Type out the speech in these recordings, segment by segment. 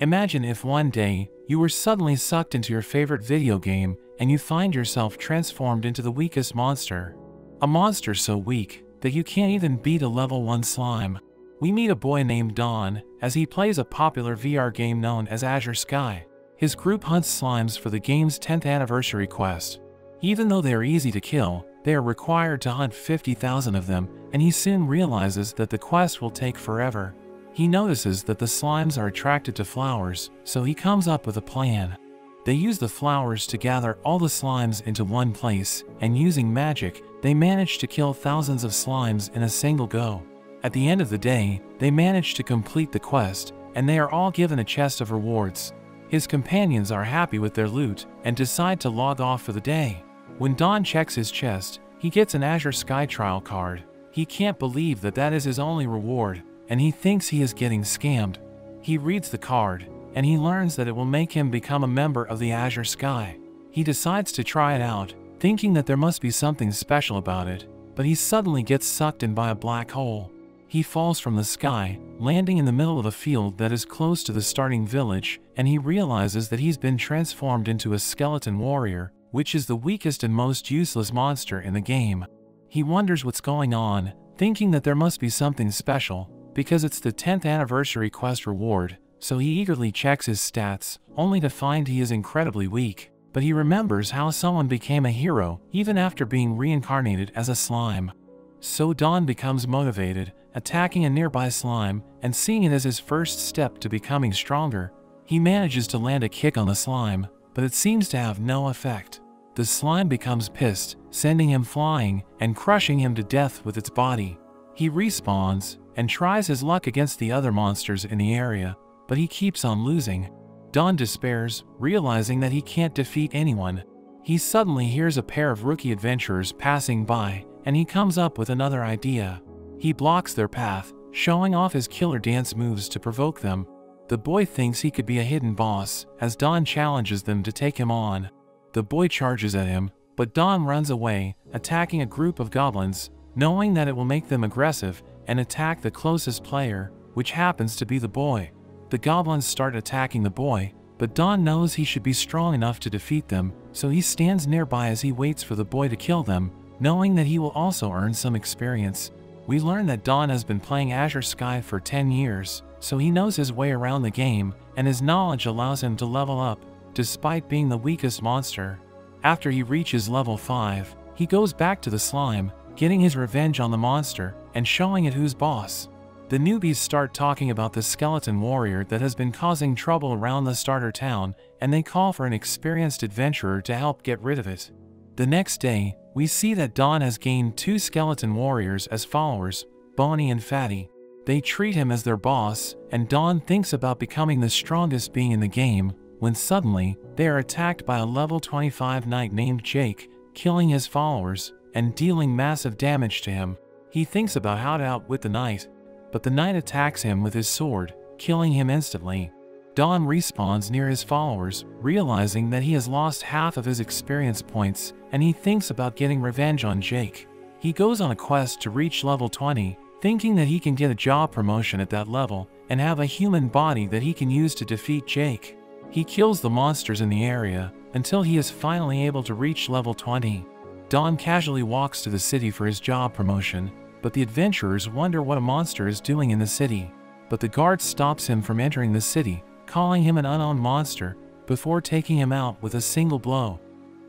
Imagine if one day, you were suddenly sucked into your favorite video game and you find yourself transformed into the weakest monster. A monster so weak that you can't even beat a level 1 slime. We meet a boy named Don as he plays a popular VR game known as Azure Sky. His group hunts slimes for the game's 10th anniversary quest. Even though they are easy to kill, they are required to hunt 50,000 of them, and he soon realizes that the quest will take forever. He notices that the slimes are attracted to flowers, so he comes up with a plan. They use the flowers to gather all the slimes into one place, and using magic, they manage to kill thousands of slimes in a single go. At the end of the day, they manage to complete the quest, and they are all given a chest of rewards. His companions are happy with their loot and decide to log off for the day. When Don checks his chest, he gets an Azure Sky Trial card. He can't believe that that is his only reward, and he thinks he is getting scammed. He reads the card, and he learns that it will make him become a member of the Azure Sky. He decides to try it out, thinking that there must be something special about it, but he suddenly gets sucked in by a black hole. He falls from the sky, landing in the middle of a field that is close to the starting village, and he realizes that he's been transformed into a skeleton warrior, which is the weakest and most useless monster in the game. He wonders what's going on, thinking that there must be something special, because it's the 10th anniversary quest reward, so he eagerly checks his stats, only to find he is incredibly weak. But he remembers how someone became a hero even after being reincarnated as a slime. So Don becomes motivated, attacking a nearby slime and seeing it as his first step to becoming stronger. He manages to land a kick on the slime, but it seems to have no effect. The slime becomes pissed, sending him flying and crushing him to death with its body. He respawns and tries his luck against the other monsters in the area, but he keeps on losing. Don despairs, realizing that he can't defeat anyone. He suddenly hears a pair of rookie adventurers passing by, and he comes up with another idea. He blocks their path, showing off his killer dance moves to provoke them. The boy thinks he could be a hidden boss, as Don challenges them to take him on. The boy charges at him, but Don runs away, attacking a group of goblins, knowing that it will make them aggressive, and attack the closest player, which happens to be the boy. The goblins start attacking the boy, but Don knows he should be strong enough to defeat them, so he stands nearby as he waits for the boy to kill them, knowing that he will also earn some experience. We learn that Don has been playing Azure Sky for 10 years, so he knows his way around the game, and his knowledge allows him to level up, despite being the weakest monster. After he reaches level 5, he goes back to the slime, getting his revenge on the monster, and showing it who's boss. The newbies start talking about the skeleton warrior that has been causing trouble around the starter town, and they call for an experienced adventurer to help get rid of it. The next day, we see that Don has gained two skeleton warriors as followers, Bonnie and Fatty. They treat him as their boss, and Don thinks about becoming the strongest being in the game, when suddenly, they are attacked by a level 25 knight named Jake, killing his followers, and dealing massive damage to him. He thinks about how to outwit the knight, but the knight attacks him with his sword, killing him instantly. Don respawns near his followers, realizing that he has lost half of his experience points, and he thinks about getting revenge on Jake. He goes on a quest to reach level 20, thinking that he can get a job promotion at that level and have a human body that he can use to defeat Jake. He kills the monsters in the area until he is finally able to reach level 20. Don casually walks to the city for his job promotion, but the adventurers wonder what a monster is doing in the city. But the guard stops him from entering the city, calling him an unknown monster, before taking him out with a single blow.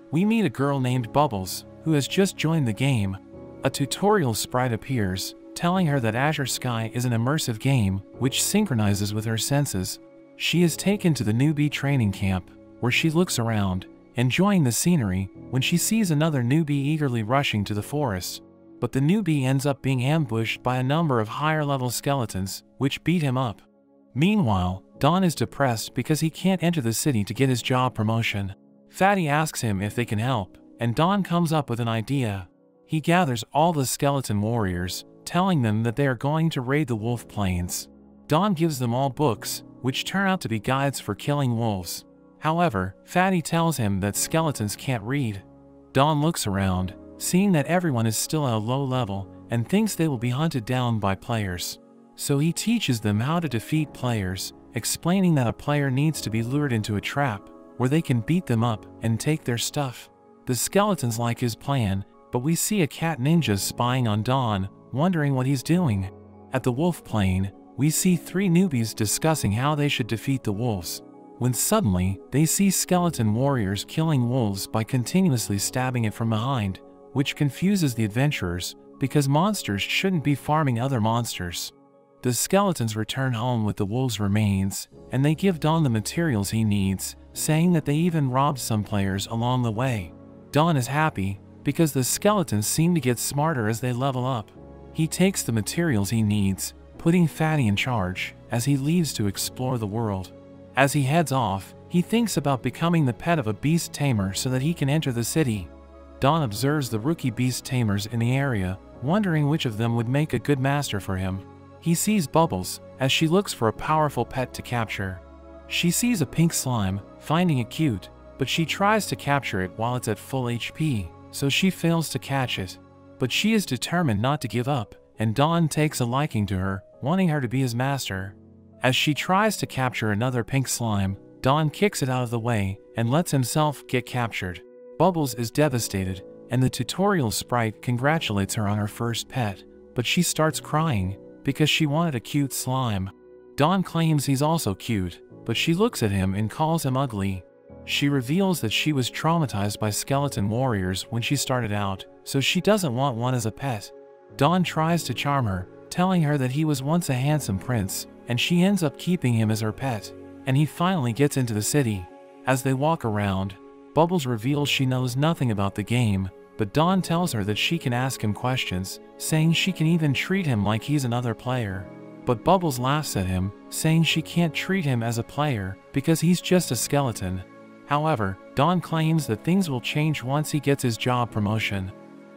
We meet a girl named Bubbles, who has just joined the game. A tutorial sprite appears, telling her that Azure Sky is an immersive game which synchronizes with her senses. She is taken to the newbie training camp, where she looks around, enjoying the scenery, when she sees another newbie eagerly rushing to the forest. But the newbie ends up being ambushed by a number of higher level skeletons, which beat him up. Meanwhile, Don is depressed because he can't enter the city to get his job promotion. Fatty asks him if they can help, and Don comes up with an idea. He gathers all the skeleton warriors, telling them that they are going to raid the wolf plains. Don gives them all books, which turn out to be guides for killing wolves. However, Fatty tells him that skeletons can't read. Don looks around, seeing that everyone is still at a low level, and thinks they will be hunted down by players. So he teaches them how to defeat players, explaining that a player needs to be lured into a trap where they can beat them up and take their stuff. The skeletons like his plan, but we see a cat ninja spying on Don, wondering what he's doing. At the wolf plain, we see three newbies discussing how they should defeat the wolves. When suddenly, they see skeleton warriors killing wolves by continuously stabbing it from behind, which confuses the adventurers, because monsters shouldn't be farming other monsters. The skeletons return home with the wolves' remains, and they give Don the materials he needs, saying that they even robbed some players along the way. Don is happy, because the skeletons seem to get smarter as they level up. He takes the materials he needs, putting Fatty in charge, as he leaves to explore the world. As he heads off, he thinks about becoming the pet of a beast tamer so that he can enter the city. Dawn observes the rookie beast tamers in the area, wondering which of them would make a good master for him. He sees Bubbles, as she looks for a powerful pet to capture. She sees a pink slime, finding it cute, but she tries to capture it while it's at full HP, so she fails to catch it. But she is determined not to give up, and Dawn takes a liking to her, wanting her to be his master. As she tries to capture another pink slime, Dawn kicks it out of the way and lets himself get captured. Bubbles is devastated, and the tutorial sprite congratulates her on her first pet, but she starts crying because she wanted a cute slime. Dawn claims he's also cute, but she looks at him and calls him ugly. She reveals that she was traumatized by skeleton warriors when she started out, so she doesn't want one as a pet. Dawn tries to charm her, telling her that he was once a handsome prince, and she ends up keeping him as her pet, and he finally gets into the city. As they walk around, Bubbles reveals she knows nothing about the game, but Dawn tells her that she can ask him questions, saying she can even treat him like he's another player. But Bubbles laughs at him, saying she can't treat him as a player because he's just a skeleton. However, Dawn claims that things will change once he gets his job promotion.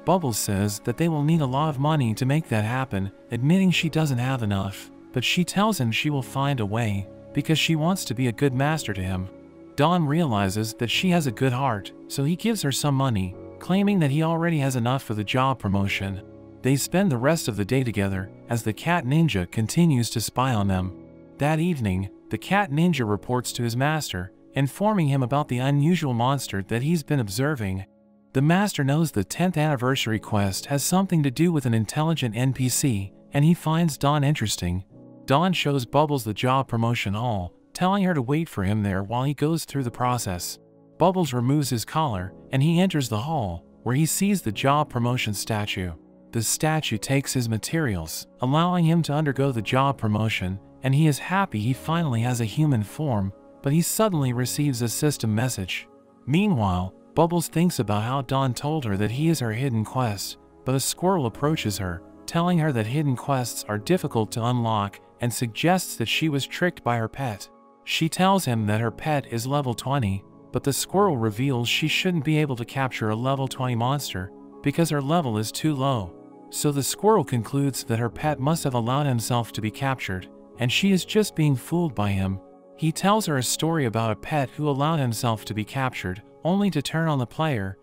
Bubbles says that they will need a lot of money to make that happen, admitting she doesn't have enough, but she tells him she will find a way, because she wants to be a good master to him. Don realizes that she has a good heart, so he gives her some money, claiming that he already has enough for the job promotion. They spend the rest of the day together as the cat ninja continues to spy on them. That evening, the cat ninja reports to his master, informing him about the unusual monster that he's been observing. The master knows the 10th anniversary quest has something to do with an intelligent NPC, and he finds Don interesting. Dawn shows Bubbles the job promotion hall, telling her to wait for him there while he goes through the process. Bubbles removes his collar, and he enters the hall, where he sees the job promotion statue. The statue takes his materials, allowing him to undergo the job promotion, and he is happy he finally has a human form, but he suddenly receives a system message. Meanwhile, Bubbles thinks about how Dawn told her that he is her hidden quest, but a squirrel approaches her, telling her that hidden quests are difficult to unlock and suggests that she was tricked by her pet. She tells him that her pet is level 20, but the squirrel reveals she shouldn't be able to capture a level 20 monster because her level is too low. So the squirrel concludes that her pet must have allowed himself to be captured, and she is just being fooled by him. He tells her a story about a pet who allowed himself to be captured, only to turn on the player.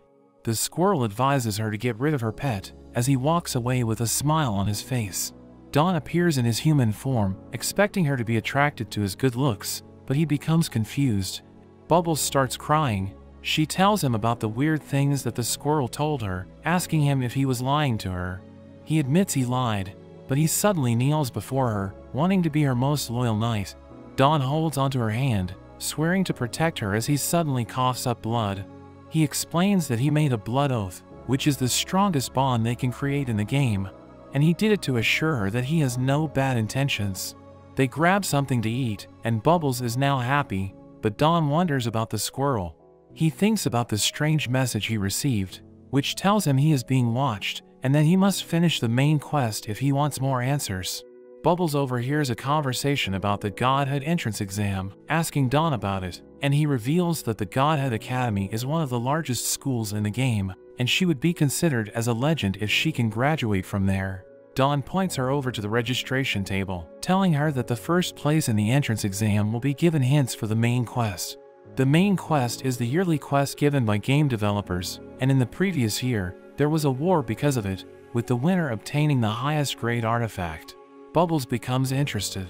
The squirrel advises her to get rid of her pet, as he walks away with a smile on his face. Dawn appears in his human form, expecting her to be attracted to his good looks, but he becomes confused. Bubbles starts crying. She tells him about the weird things that the squirrel told her, asking him if he was lying to her. He admits he lied, but he suddenly kneels before her, wanting to be her most loyal knight. Dawn holds onto her hand, swearing to protect her as he suddenly coughs up blood. He explains that he made a blood oath, which is the strongest bond they can create in the game, and he did it to assure her that he has no bad intentions. They grab something to eat, and Bubbles is now happy, but Don wonders about the squirrel. He thinks about the strange message he received, which tells him he is being watched and that he must finish the main quest if he wants more answers. Bubbles overhears a conversation about the Godhead entrance exam, asking Don about it, and he reveals that the Godhead Academy is one of the largest schools in the game, and she would be considered as a legend if she can graduate from there. Dawn points her over to the registration table, telling her that the first place in the entrance exam will be given hints for the main quest. The main quest is the yearly quest given by game developers, and in the previous year, there was a war because of it, with the winner obtaining the highest grade artifact. Bubbles becomes interested.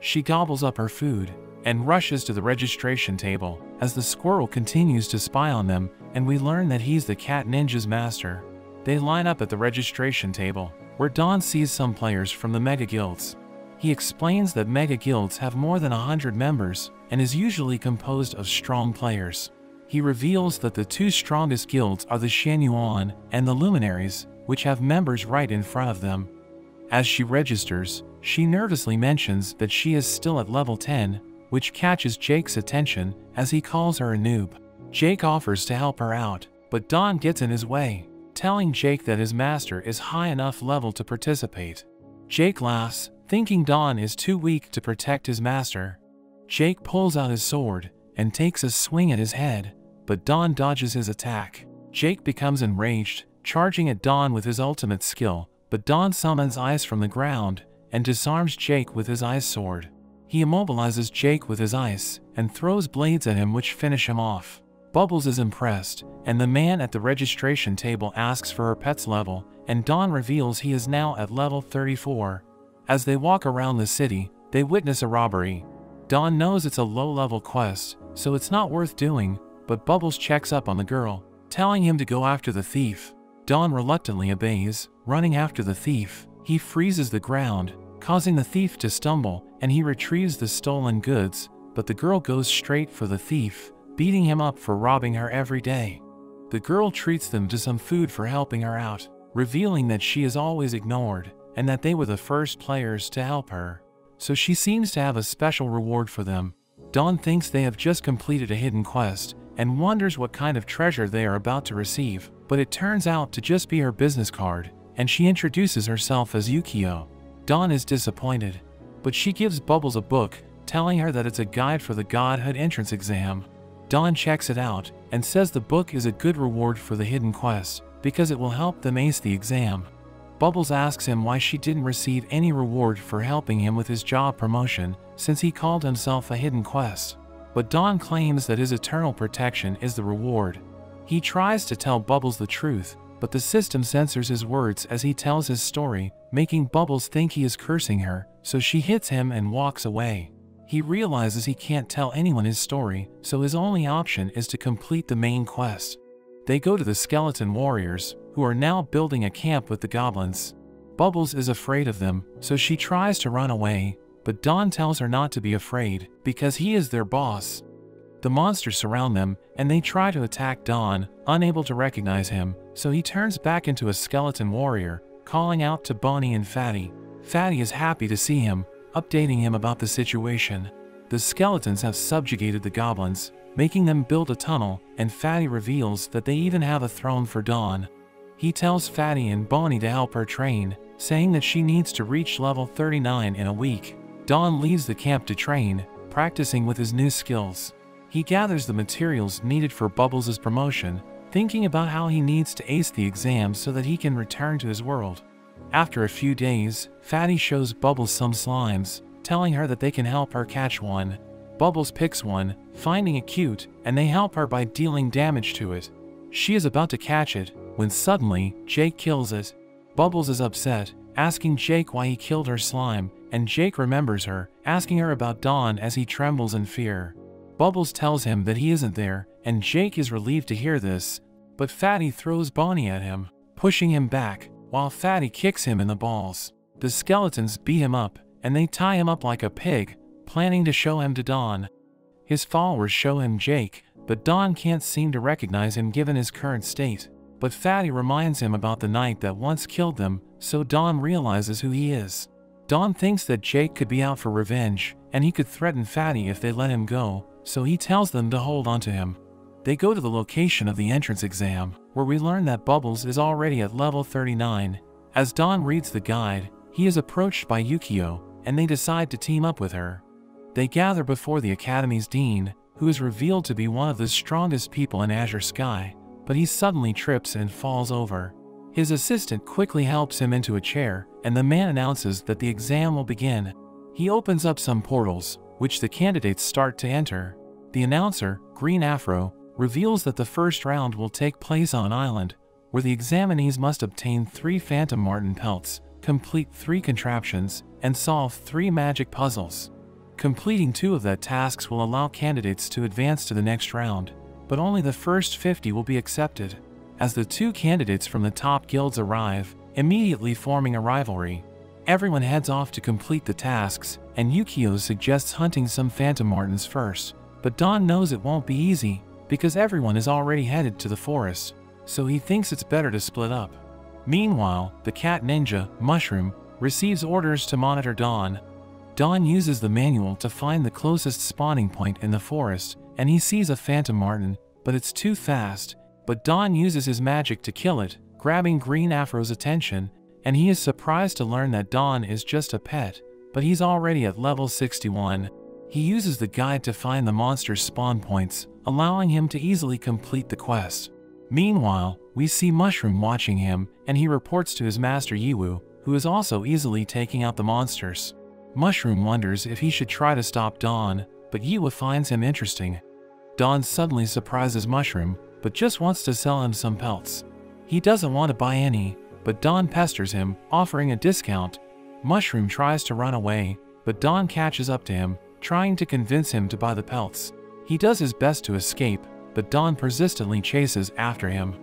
she gobbles up her food and rushes to the registration table as the squirrel continues to spy on them and we learn that he's the cat ninja's master. They line up at the registration table, where Don sees some players from the Mega Guilds. He explains that Mega Guilds have more than 100 members and is usually composed of strong players. He reveals that the two strongest guilds are the Yuan and the Luminaries, which have members right in front of them. As she registers, she nervously mentions that she is still at level 10, which catches Jake's attention as he calls her a noob. Jake offers to help her out, but Don gets in his way, telling Jake that his master is high enough level to participate. Jake laughs, thinking Don is too weak to protect his master. Jake pulls out his sword and takes a swing at his head, but Don dodges his attack. Jake becomes enraged, charging at Don with his ultimate skill, but Don summons ice from the ground and disarms Jake with his ice sword. He immobilizes Jake with his ice and throws blades at him which finish him off. Bubbles is impressed, and the man at the registration table asks for her pet's level, and Don reveals he is now at level 34. As they walk around the city, they witness a robbery. Don knows it's a low-level quest, so it's not worth doing, but Bubbles checks up on the girl, telling him to go after the thief. Don reluctantly obeys, running after the thief. He freezes the ground, causing the thief to stumble, and he retrieves the stolen goods, but the girl goes straight for the thief, beating him up for robbing her every day. The girl treats them to some food for helping her out, revealing that she is always ignored and that they were the first players to help her. So she seems to have a special reward for them. Don thinks they have just completed a hidden quest and wonders what kind of treasure they are about to receive, but it turns out to just be her business card, and she introduces herself as Yukio. Don is disappointed, but she gives Bubbles a book, telling her that it's a guide for the Godhood entrance exam. Don checks it out and says the book is a good reward for the hidden quest because it will help them ace the exam. Bubbles asks him why she didn't receive any reward for helping him with his job promotion since he called himself a hidden quest. But Don claims that his eternal protection is the reward. He tries to tell Bubbles the truth, but the system censors his words as he tells his story, making Bubbles think he is cursing her, so she hits him and walks away. He realizes he can't tell anyone his story, so his only option is to complete the main quest. They go to the Skeleton Warriors, who are now building a camp with the goblins. Bubbles is afraid of them, so she tries to run away, but Don tells her not to be afraid, because he is their boss. The monsters surround them, and they try to attack Don, unable to recognize him, so he turns back into a skeleton warrior, calling out to Bonnie and Fatty. Fatty is happy to see him, updating him about the situation. The skeletons have subjugated the goblins, making them build a tunnel, and Fatty reveals that they even have a throne for Dawn. He tells Fatty and Bonnie to help her train, saying that she needs to reach level 39 in a week. Dawn leaves the camp to train, practicing with his new skills. He gathers the materials needed for Bubbles' promotion, thinking about how he needs to ace the exam so that he can return to his world. After a few days, Fatty shows Bubbles some slimes, telling her that they can help her catch one. Bubbles picks one, finding it cute, and they help her by dealing damage to it. She is about to catch it, when suddenly, Jake kills it. Bubbles is upset, asking Jake why he killed her slime, and Jake remembers her, asking her about Dawn as he trembles in fear. Bubbles tells him that he isn't there, and Jake is relieved to hear this, but Fatty throws Bonnie at him, pushing him back, while Fatty kicks him in the balls. The skeletons beat him up, and they tie him up like a pig, planning to show him to Don. His followers show him Jake, but Don can't seem to recognize him given his current state. But Fatty reminds him about the knight that once killed them, so Don realizes who he is. Don thinks that Jake could be out for revenge, and he could threaten Fatty if they let him go, so he tells them to hold onto him. They go to the location of the entrance exam, where we learn that Bubbles is already at level 39. As Don reads the guide, he is approached by Yukio, and they decide to team up with her. They gather before the Academy's dean, who is revealed to be one of the strongest people in Azure Sky, but he suddenly trips and falls over. His assistant quickly helps him into a chair, and the man announces that the exam will begin. He opens up some portals, which the candidates start to enter. The announcer, Green Afro, reveals that the first round will take place on island, where the examinees must obtain three Phantom Martin pelts, complete three contraptions, and solve three magic puzzles. Completing two of the tasks will allow candidates to advance to the next round, but only the first 50 will be accepted. As the two candidates from the top guilds arrive, immediately forming a rivalry, everyone heads off to complete the tasks, and Yukio suggests hunting some Phantom Martins first. But Don knows it won't be easy, because everyone is already headed to the forest, so he thinks it's better to split up. Meanwhile, the cat ninja, Mushroom, receives orders to monitor Dawn. Dawn uses the manual to find the closest spawning point in the forest, and he sees a Phantom Martin, but it's too fast. But Dawn uses his magic to kill it, grabbing Green Afro's attention, and he is surprised to learn that Dawn is just a pet, but he's already at level 61. He uses the guide to find the monster's spawn points, allowing him to easily complete the quest. Meanwhile, we see Mushroom watching him, and he reports to his master Yiwu, who is also easily taking out the monsters. Mushroom wonders if he should try to stop Dawn, but Yiwu finds him interesting. Dawn suddenly surprises Mushroom, but just wants to sell him some pelts. He doesn't want to buy any, but Dawn pesters him, offering a discount. Mushroom tries to run away, but Dawn catches up to him, trying to convince him to buy the pelts. He does his best to escape, but Dawn persistently chases after him.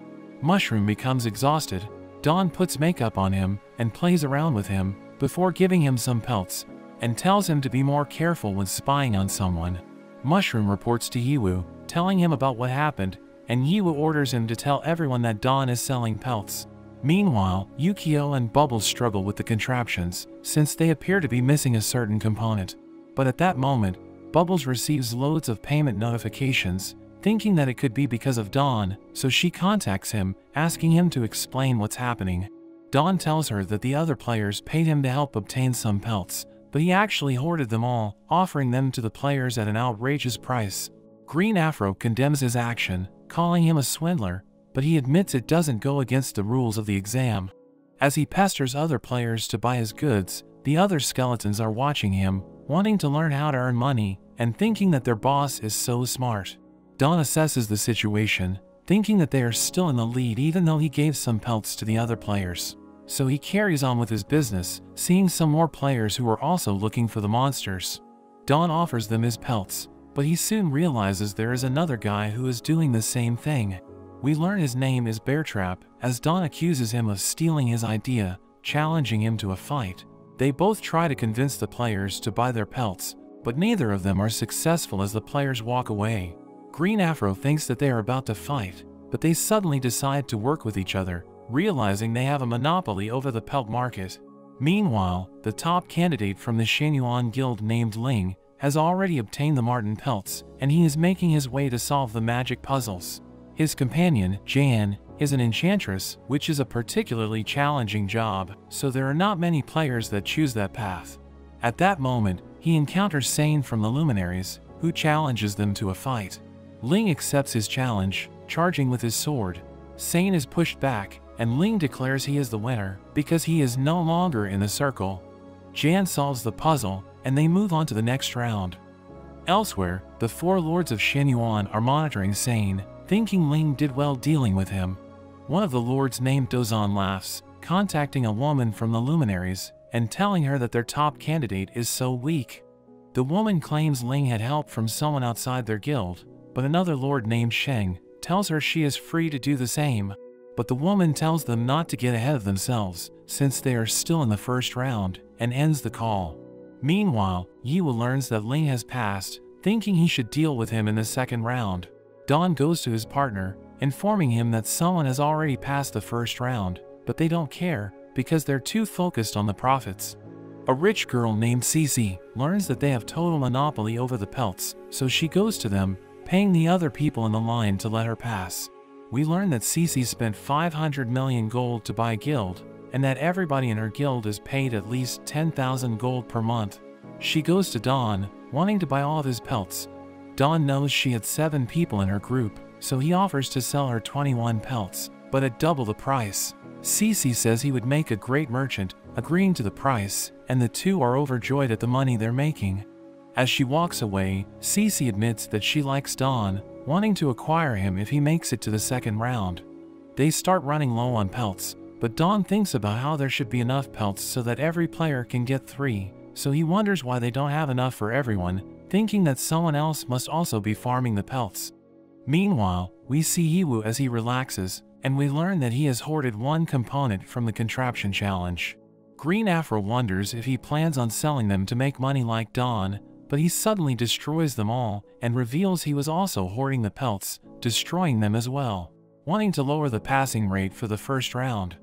Mushroom becomes exhausted. Dawn puts makeup on him and plays around with him before giving him some pelts and tells him to be more careful when spying on someone. Mushroom reports to Yiwu, telling him about what happened, and Yiwu orders him to tell everyone that Dawn is selling pelts. Meanwhile, Yukio and Bubbles struggle with the contraptions, since they appear to be missing a certain component. But at that moment, Bubbles receives loads of payment notifications, thinking that it could be because of Dawn, so she contacts him, asking him to explain what's happening. Dawn tells her that the other players paid him to help obtain some pelts, but he actually hoarded them all, offering them to the players at an outrageous price. Green Afro condemns his action, calling him a swindler, but he admits it doesn't go against the rules of the exam. As he pesters other players to buy his goods, the other skeletons are watching him, wanting to learn how to earn money, and thinking that their boss is so smart. Don assesses the situation, thinking that they are still in the lead even though he gave some pelts to the other players. So he carries on with his business, seeing some more players who are also looking for the monsters. Don offers them his pelts, but he soon realizes there is another guy who is doing the same thing. We learn his name is Beartrap, as Don accuses him of stealing his idea, challenging him to a fight. They both try to convince the players to buy their pelts, but neither of them are successful as the players walk away. Green Afro thinks that they are about to fight, but they suddenly decide to work with each other, realizing they have a monopoly over the pelt market. Meanwhile, the top candidate from the Shenyuan Guild named Ling has already obtained the Martin pelts, and he is making his way to solve the magic puzzles. His companion, Jan, is an enchantress, which is a particularly challenging job, so there are not many players that choose that path. At that moment, he encounters Sane from the Luminaries, who challenges them to a fight. Ling accepts his challenge, charging with his sword. Sane is pushed back, and Ling declares he is the winner because he is no longer in the circle. Jan solves the puzzle, and they move on to the next round. Elsewhere, the four lords of Shenyuan are monitoring Sane, thinking Ling did well dealing with him. One of the lords named Dozan laughs, contacting a woman from the luminaries and telling her that their top candidate is so weak. The woman claims Ling had help from someone outside their guild, but another lord named Sheng tells her she is free to do the same. But the woman tells them not to get ahead of themselves, since they are still in the first round, and ends the call. Meanwhile, Yiwu learns that Ling has passed, thinking he should deal with him in the second round. Don goes to his partner, informing him that someone has already passed the first round, but they don't care, because they're too focused on the profits. A rich girl named Cece learns that they have total monopoly over the pelts, so she goes to them, paying the other people in the line to let her pass. We learn that Cece spent 500 million gold to buy guild, and that everybody in her guild is paid at least 10,000 gold per month. She goes to Dawn, wanting to buy all of his pelts. Dawn knows she had 7 people in her group, so he offers to sell her 21 pelts, but at double the price. Cece says he would make a great merchant, agreeing to the price, and the two are overjoyed at the money they're making. As she walks away, Cece admits that she likes Dawn, wanting to acquire him if he makes it to the second round. They start running low on pelts, but Dawn thinks about how there should be enough pelts so that every player can get three, so he wonders why they don't have enough for everyone, thinking that someone else must also be farming the pelts. Meanwhile, we see Yiwu as he relaxes, and we learn that he has hoarded one component from the contraption challenge. Green Afro wonders if he plans on selling them to make money like Dawn, but he suddenly destroys them all and reveals he was also hoarding the pelts, destroying them as well, wanting to lower the passing rate for the first round.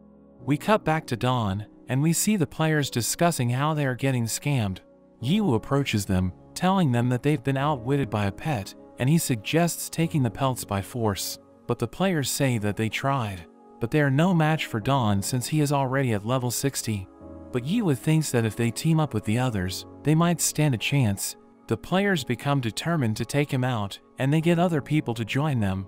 We cut back to Dawn, and we see the players discussing how they are getting scammed. Yiwu approaches them, telling them that they've been outwitted by a pet, and he suggests taking the pelts by force. But the players say that they tried. But they are no match for Dawn since he is already at level 60. But Yiwu thinks that if they team up with the others, they might stand a chance. The players become determined to take him out, and they get other people to join them.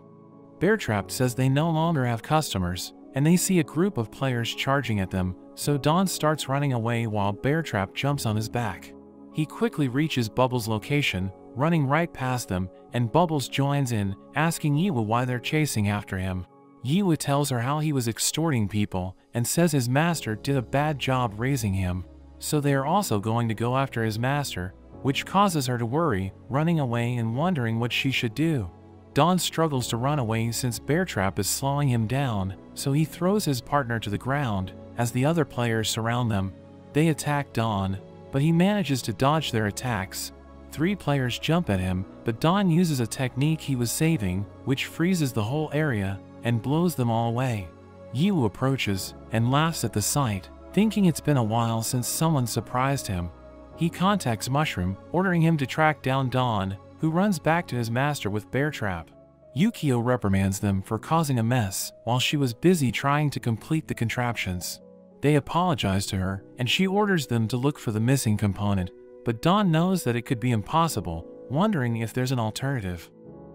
Beartrap says they no longer have customers, and they see a group of players charging at them, so Dawn starts running away while Beartrap jumps on his back. He quickly reaches Bubbles' location, running right past them, and Bubbles joins in, asking Yiwu why they're chasing after him. Yiwu tells her how he was extorting people, and says his master did a bad job raising him. So they are also going to go after his master, which causes her to worry, running away and wondering what she should do. Dawn struggles to run away since Beartrap is slowing him down, so he throws his partner to the ground, as the other players surround them. They attack Dawn, but he manages to dodge their attacks. Three players jump at him, but Don uses a technique he was saving, which freezes the whole area and blows them all away. Yiwu approaches and laughs at the sight, thinking it's been a while since someone surprised him. He contacts Mushroom, ordering him to track down Don, who runs back to his master with Bear Trap. Yukio reprimands them for causing a mess while she was busy trying to complete the contraptions. They apologize to her, and she orders them to look for the missing component, but Dawn knows that it could be impossible, wondering if there's an alternative.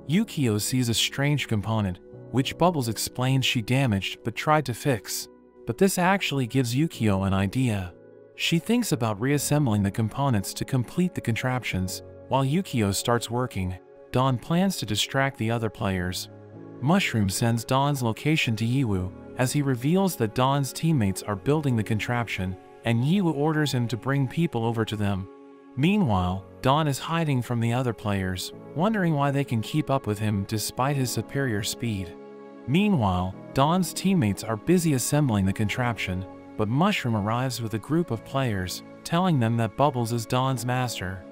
Yukio sees a strange component, which Bubbles explains she damaged but tried to fix. But this actually gives Yukio an idea. She thinks about reassembling the components to complete the contraptions, while Yukio starts working. Dawn plans to distract the other players. Mushroom sends Dawn's location to Yiwu, as he reveals that Dawn's teammates are building the contraption, and Yiwu orders him to bring people over to them. Meanwhile, Dawn is hiding from the other players, wondering why they can keep up with him despite his superior speed. Meanwhile, Dawn's teammates are busy assembling the contraption, but Mushroom arrives with a group of players, telling them that Bubbles is Dawn's master.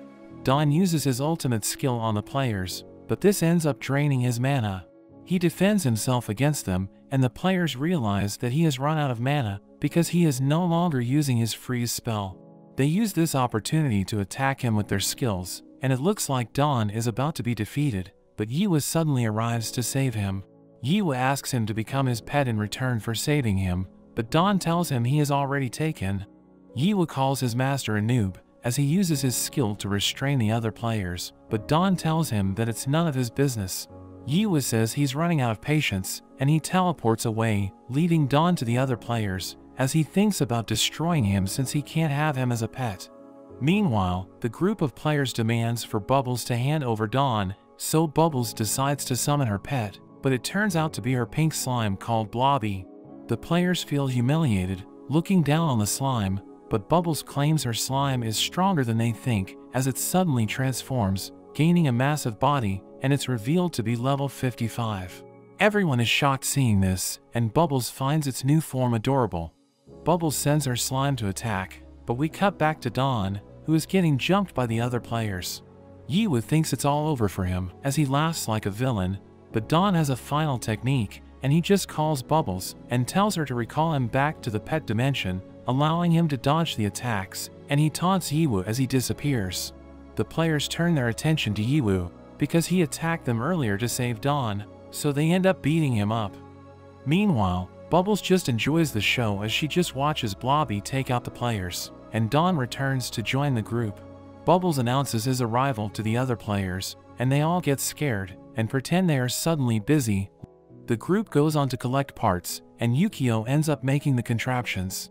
Dawn uses his ultimate skill on the players, but this ends up draining his mana. He defends himself against them, and the players realize that he has run out of mana because he is no longer using his freeze spell. They use this opportunity to attack him with their skills, and it looks like Dawn is about to be defeated, but Yiwu suddenly arrives to save him. Yiwu asks him to become his pet in return for saving him, but Dawn tells him he is already taken. Yiwu calls his master a noob, as he uses his skill to restrain the other players, but Dawn tells him that it's none of his business. Yiwu says he's running out of patience, and he teleports away, leaving Dawn to the other players, as he thinks about destroying him since he can't have him as a pet. Meanwhile, the group of players demands for Bubbles to hand over Dawn, so Bubbles decides to summon her pet, but it turns out to be her pink slime called Blobby. The players feel humiliated, looking down on the slime, but Bubbles claims her slime is stronger than they think as it suddenly transforms, gaining a massive body, and it's revealed to be level 55. Everyone is shocked seeing this, and Bubbles finds its new form adorable. Bubbles sends her slime to attack, but we cut back to Dawn, who is getting jumped by the other players. Yiwu thinks it's all over for him, as he laughs like a villain, but Dawn has a final technique, and he just calls Bubbles and tells her to recall him back to the pet dimension allowing him to dodge the attacks, and he taunts Yiwu as he disappears. The players turn their attention to Yiwu because he attacked them earlier to save Dawn, so they end up beating him up. Meanwhile, Bubbles just enjoys the show as she just watches Blobby take out the players, and Dawn returns to join the group. Bubbles announces his arrival to the other players, and they all get scared and pretend they are suddenly busy. The group goes on to collect parts, and Yukio ends up making the contraptions.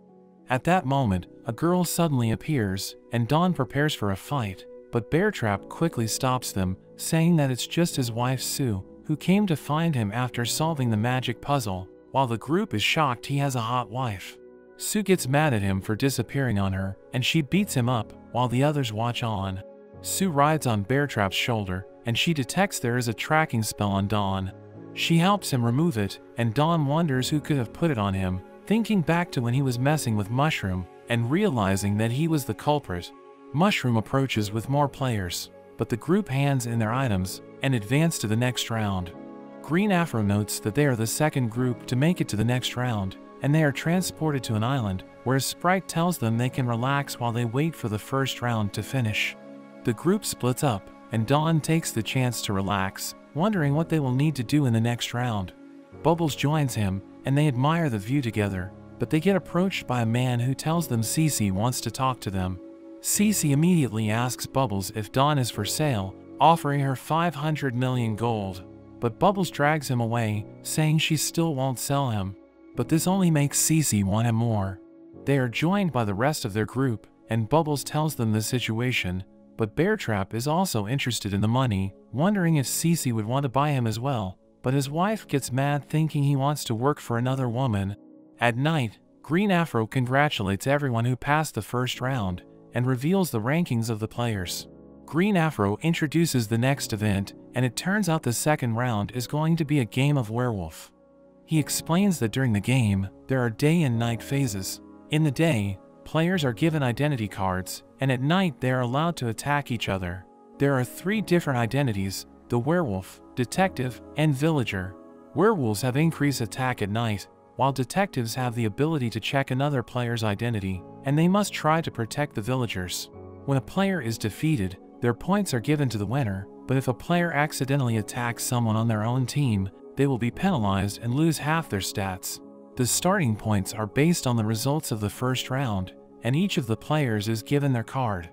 At that moment, a girl suddenly appears, and Dawn prepares for a fight, but Beartrap quickly stops them, saying that it's just his wife Sue, who came to find him after solving the magic puzzle, while the group is shocked he has a hot wife. Sue gets mad at him for disappearing on her, and she beats him up, while the others watch on. Sue rides on Beartrap's shoulder, and she detects there is a tracking spell on Dawn. She helps him remove it, and Dawn wonders who could have put it on him, thinking back to when he was messing with Mushroom, and realizing that he was the culprit. Mushroom approaches with more players, but the group hands in their items and advance to the next round. Green Afro notes that they are the second group to make it to the next round, and they are transported to an island where Sprite tells them they can relax while they wait for the first round to finish. The group splits up, and Dawn takes the chance to relax, wondering what they will need to do in the next round. Bubbles joins him, and they admire the view together, but they get approached by a man who tells them Cece wants to talk to them. Cece immediately asks Bubbles if Dawn is for sale, offering her 500 million gold. But Bubbles drags him away, saying she still won't sell him but this only makes Cece want him more. They are joined by the rest of their group, and Bubbles tells them the situation, but Beartrap is also interested in the money, wondering if Cece would want to buy him as well, but his wife gets mad thinking he wants to work for another woman. At night, Green Afro congratulates everyone who passed the first round, and reveals the rankings of the players. Green Afro introduces the next event, and it turns out the second round is going to be a game of werewolf. He explains that during the game, there are day and night phases. In the day, players are given identity cards, and at night they are allowed to attack each other. There are three different identities, the werewolf, detective, and villager. Werewolves have increased attack at night, while detectives have the ability to check another player's identity, and they must try to protect the villagers. When a player is defeated, their points are given to the winner, but if a player accidentally attacks someone on their own team, they will be penalized and lose half their stats. The starting points are based on the results of the first round, and each of the players is given their card.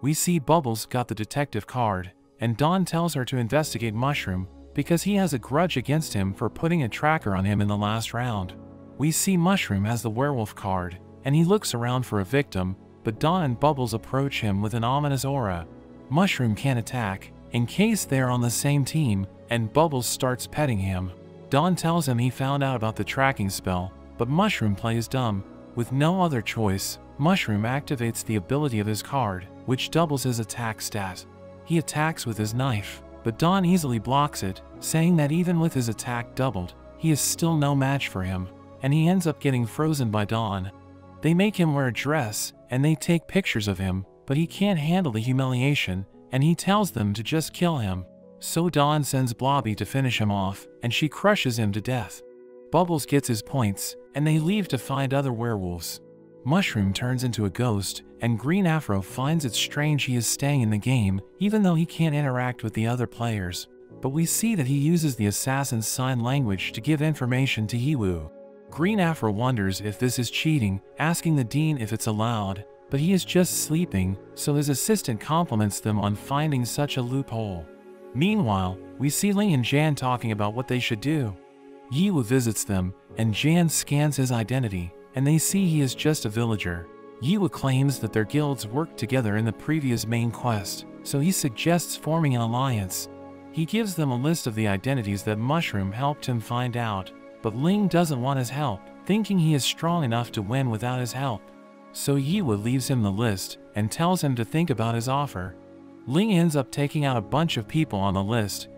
We see Bubbles got the detective card, and Dawn tells her to investigate Mushroom because he has a grudge against him for putting a tracker on him in the last round. We see Mushroom has the werewolf card, and he looks around for a victim, but Dawn and Bubbles approach him with an ominous aura. Mushroom can't attack, in case they are on the same team, and Bubbles starts petting him. Dawn tells him he found out about the tracking spell, but Mushroom plays dumb. With no other choice, Mushroom activates the ability of his card, which doubles his attack stat. He attacks with his knife, but Dawn easily blocks it, saying that even with his attack doubled, he is still no match for him, and he ends up getting frozen by Dawn. They make him wear a dress, and they take pictures of him, but he can't handle the humiliation, and he tells them to just kill him. So Dawn sends Blobby to finish him off, and she crushes him to death. Bubbles gets his points, and they leave to find other werewolves. Mushroom turns into a ghost, and Green Afro finds it strange he is staying in the game, even though he can't interact with the other players. But we see that he uses the assassin's sign language to give information to Yiwu. Green Afro wonders if this is cheating, asking the Dean if it's allowed, but he is just sleeping, so his assistant compliments them on finding such a loophole. Meanwhile, we see Ling and Jan talking about what they should do. Yiwu visits them, and Jan scans his identity, and they see he is just a villager. Yiwu claims that their guilds worked together in the previous main quest, so he suggests forming an alliance. He gives them a list of the identities that Mushroom helped him find out, but Ling doesn't want his help, thinking he is strong enough to win without his help. So Yiwu leaves him the list and tells him to think about his offer. Ling ends up taking out a bunch of people on the list.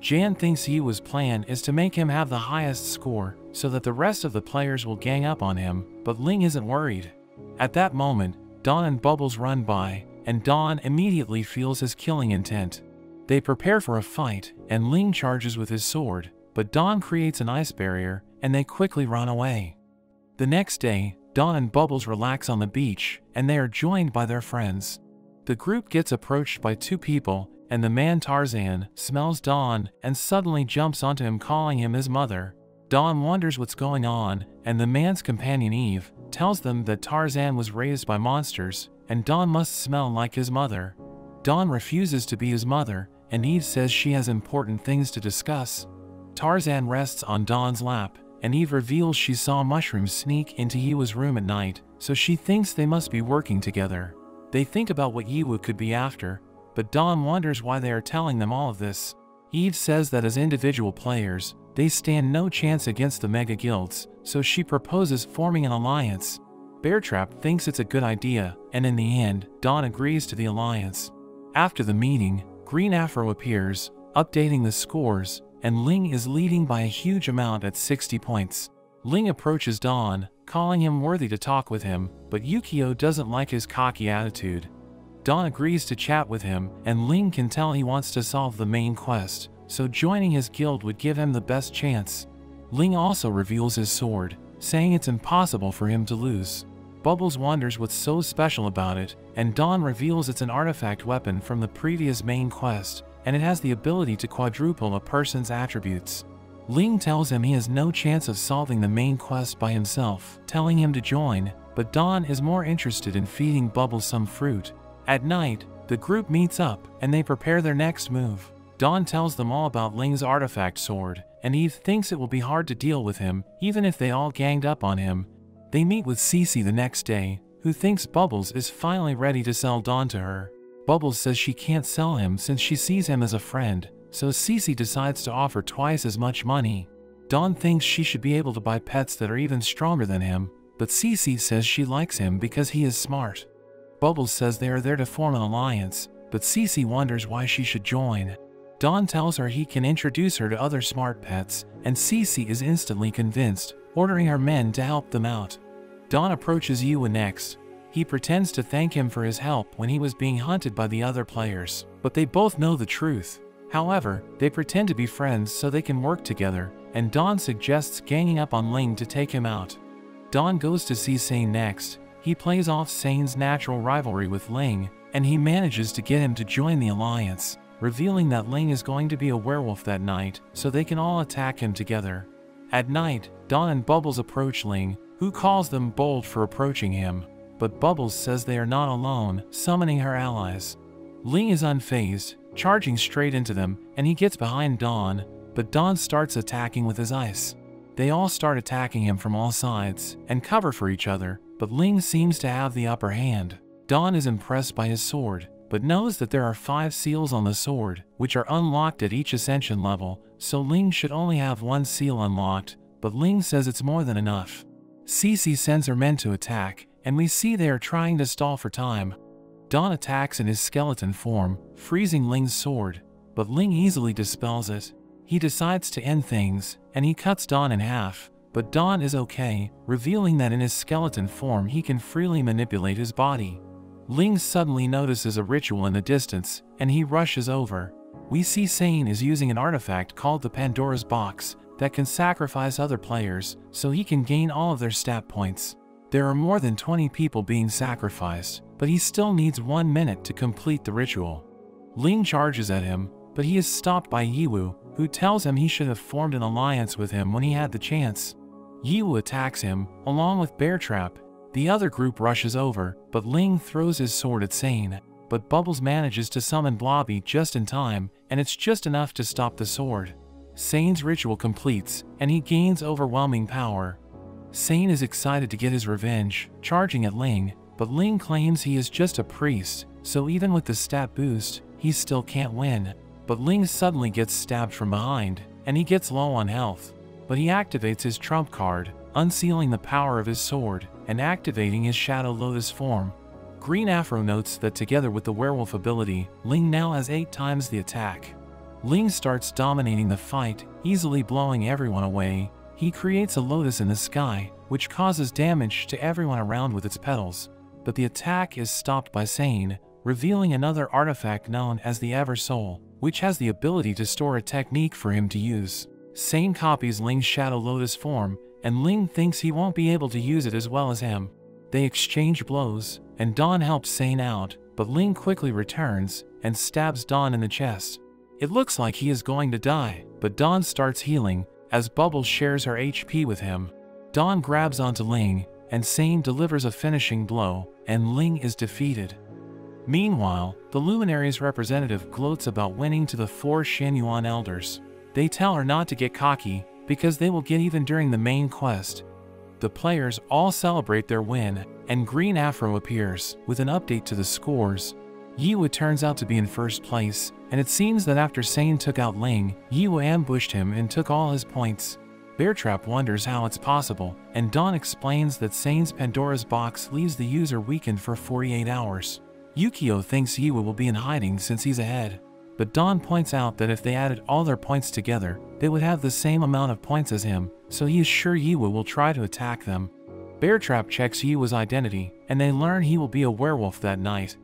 Jan thinks Yiwu's plan is to make him have the highest score so that the rest of the players will gang up on him, but Ling isn't worried. At that moment, Dawn and Bubbles run by, and Dawn immediately feels his killing intent. They prepare for a fight, and Ling charges with his sword, but Dawn creates an ice barrier, and they quickly run away. The next day, Dawn and Bubbles relax on the beach, and they are joined by their friends. The group gets approached by two people, and the man Tarzan smells Dawn and suddenly jumps onto him calling him his mother. Dawn wonders what's going on, and the man's companion Eve tells them that Tarzan was raised by monsters, and Dawn must smell like his mother. Dawn refuses to be his mother, and Eve says she has important things to discuss. Tarzan rests on Dawn's lap, and Eve reveals she saw mushrooms sneak into Yiwu's room at night, so she thinks they must be working together. They think about what Yiwu could be after, but Dawn wonders why they are telling them all of this. Eve says that as individual players, they stand no chance against the Mega Guilds, so she proposes forming an alliance. Beartrap thinks it's a good idea, and in the end, Dawn agrees to the alliance. After the meeting, Green Afro appears, updating the scores, and Ling is leading by a huge amount at 60 points. Ling approaches Dawn, calling him worthy to talk with him, but Yukio doesn't like his cocky attitude. Dawn agrees to chat with him, and Ling can tell he wants to solve the main quest, so joining his guild would give him the best chance. Ling also reveals his sword, saying it's impossible for him to lose. Bubbles wonders what's so special about it, and Dawn reveals it's an artifact weapon from the previous main quest, and it has the ability to quadruple a person's attributes. Ling tells him he has no chance of solving the main quest by himself, telling him to join, but Dawn is more interested in feeding Bubbles some fruit. At night, the group meets up, and they prepare their next move. Dawn tells them all about Ling's artifact sword, and Eve thinks it will be hard to deal with him, even if they all ganged up on him, they meet with Cece the next day, who thinks Bubbles is finally ready to sell Dawn to her. Bubbles says she can't sell him since she sees him as a friend, so Cece decides to offer twice as much money. Dawn thinks she should be able to buy pets that are even stronger than him, but Cece says she likes him because he is smart. Bubbles says they are there to form an alliance, but Cece wonders why she should join. Dawn tells her he can introduce her to other smart pets, and Cece is instantly convinced, ordering her men to help them out. Dawn approaches Yua next. He pretends to thank him for his help when he was being hunted by the other players, but they both know the truth. However, they pretend to be friends so they can work together, and Dawn suggests ganging up on Ling to take him out. Dawn goes to see Sane next. He plays off Sane's natural rivalry with Ling, and he manages to get him to join the alliance, revealing that Ling is going to be a werewolf that night so they can all attack him together. At night, Dawn and Bubbles approach Ling, who calls them bold for approaching him, but Bubbles says they are not alone, summoning her allies. Ling is unfazed, charging straight into them, and he gets behind Dawn, but Dawn starts attacking with his ice. They all start attacking him from all sides, and cover for each other, but Ling seems to have the upper hand. Dawn is impressed by his sword, but knows that there are five seals on the sword, which are unlocked at each ascension level, so Ling should only have one seal unlocked, but Ling says it's more than enough. Cece sends her men to attack, and we see they are trying to stall for time. Dawn attacks in his skeleton form, freezing Ling's sword, but Ling easily dispels it. He decides to end things, and he cuts Dawn in half, but Dawn is okay, revealing that in his skeleton form he can freely manipulate his body. Ling suddenly notices a ritual in the distance, and he rushes over. We see Sane is using an artifact called the Pandora's Box, that can sacrifice other players so he can gain all of their stat points. There are more than 20 people being sacrificed, but he still needs one minute to complete the ritual. Ling charges at him, but he is stopped by Yiwu, who tells him he should have formed an alliance with him when he had the chance. Yiwu attacks him, along with Bear Trap. The other group rushes over, but Ling throws his sword at Sane. But Bubbles manages to summon Blobby just in time, and it's just enough to stop the sword. Sane's ritual completes, and he gains overwhelming power. Sane is excited to get his revenge, charging at Ling, but Ling claims he is just a priest, so even with the stat boost, he still can't win. But Ling suddenly gets stabbed from behind, and he gets low on health. But he activates his trump card, unsealing the power of his sword, and activating his Shadow Lotus form. Green Afro notes that together with the werewolf ability, Ling now has 8 times the attack. Ling starts dominating the fight, easily blowing everyone away. He creates a lotus in the sky, which causes damage to everyone around with its petals. But the attack is stopped by Sane, revealing another artifact known as the Ever Soul, which has the ability to store a technique for him to use. Sane copies Ling's Shadow Lotus form, and Ling thinks he won't be able to use it as well as him. They exchange blows, and Dawn helps Sane out, but Ling quickly returns and stabs Dawn in the chest. It looks like he is going to die, but Dawn starts healing as Bubbles shares her HP with him. Dawn grabs onto Ling, and Sane delivers a finishing blow, and Ling is defeated. Meanwhile, the Luminary's representative gloats about winning to the four Xianyuan elders. They tell her not to get cocky, because they will get even during the main quest. The players all celebrate their win, and Green Afro appears, with an update to the scores. Yiwu turns out to be in first place, and it seems that after Sane took out Ling, Yiwu ambushed him and took all his points. Beartrap wonders how it's possible, and Dawn explains that Sane's Pandora's box leaves the user weakened for 48 hours. Yukio thinks Yiwu will be in hiding since he's ahead. But Dawn points out that if they added all their points together, they would have the same amount of points as him, so he is sure Yiwu will try to attack them. Beartrap checks Yiwu's identity, and they learn he will be a werewolf that night.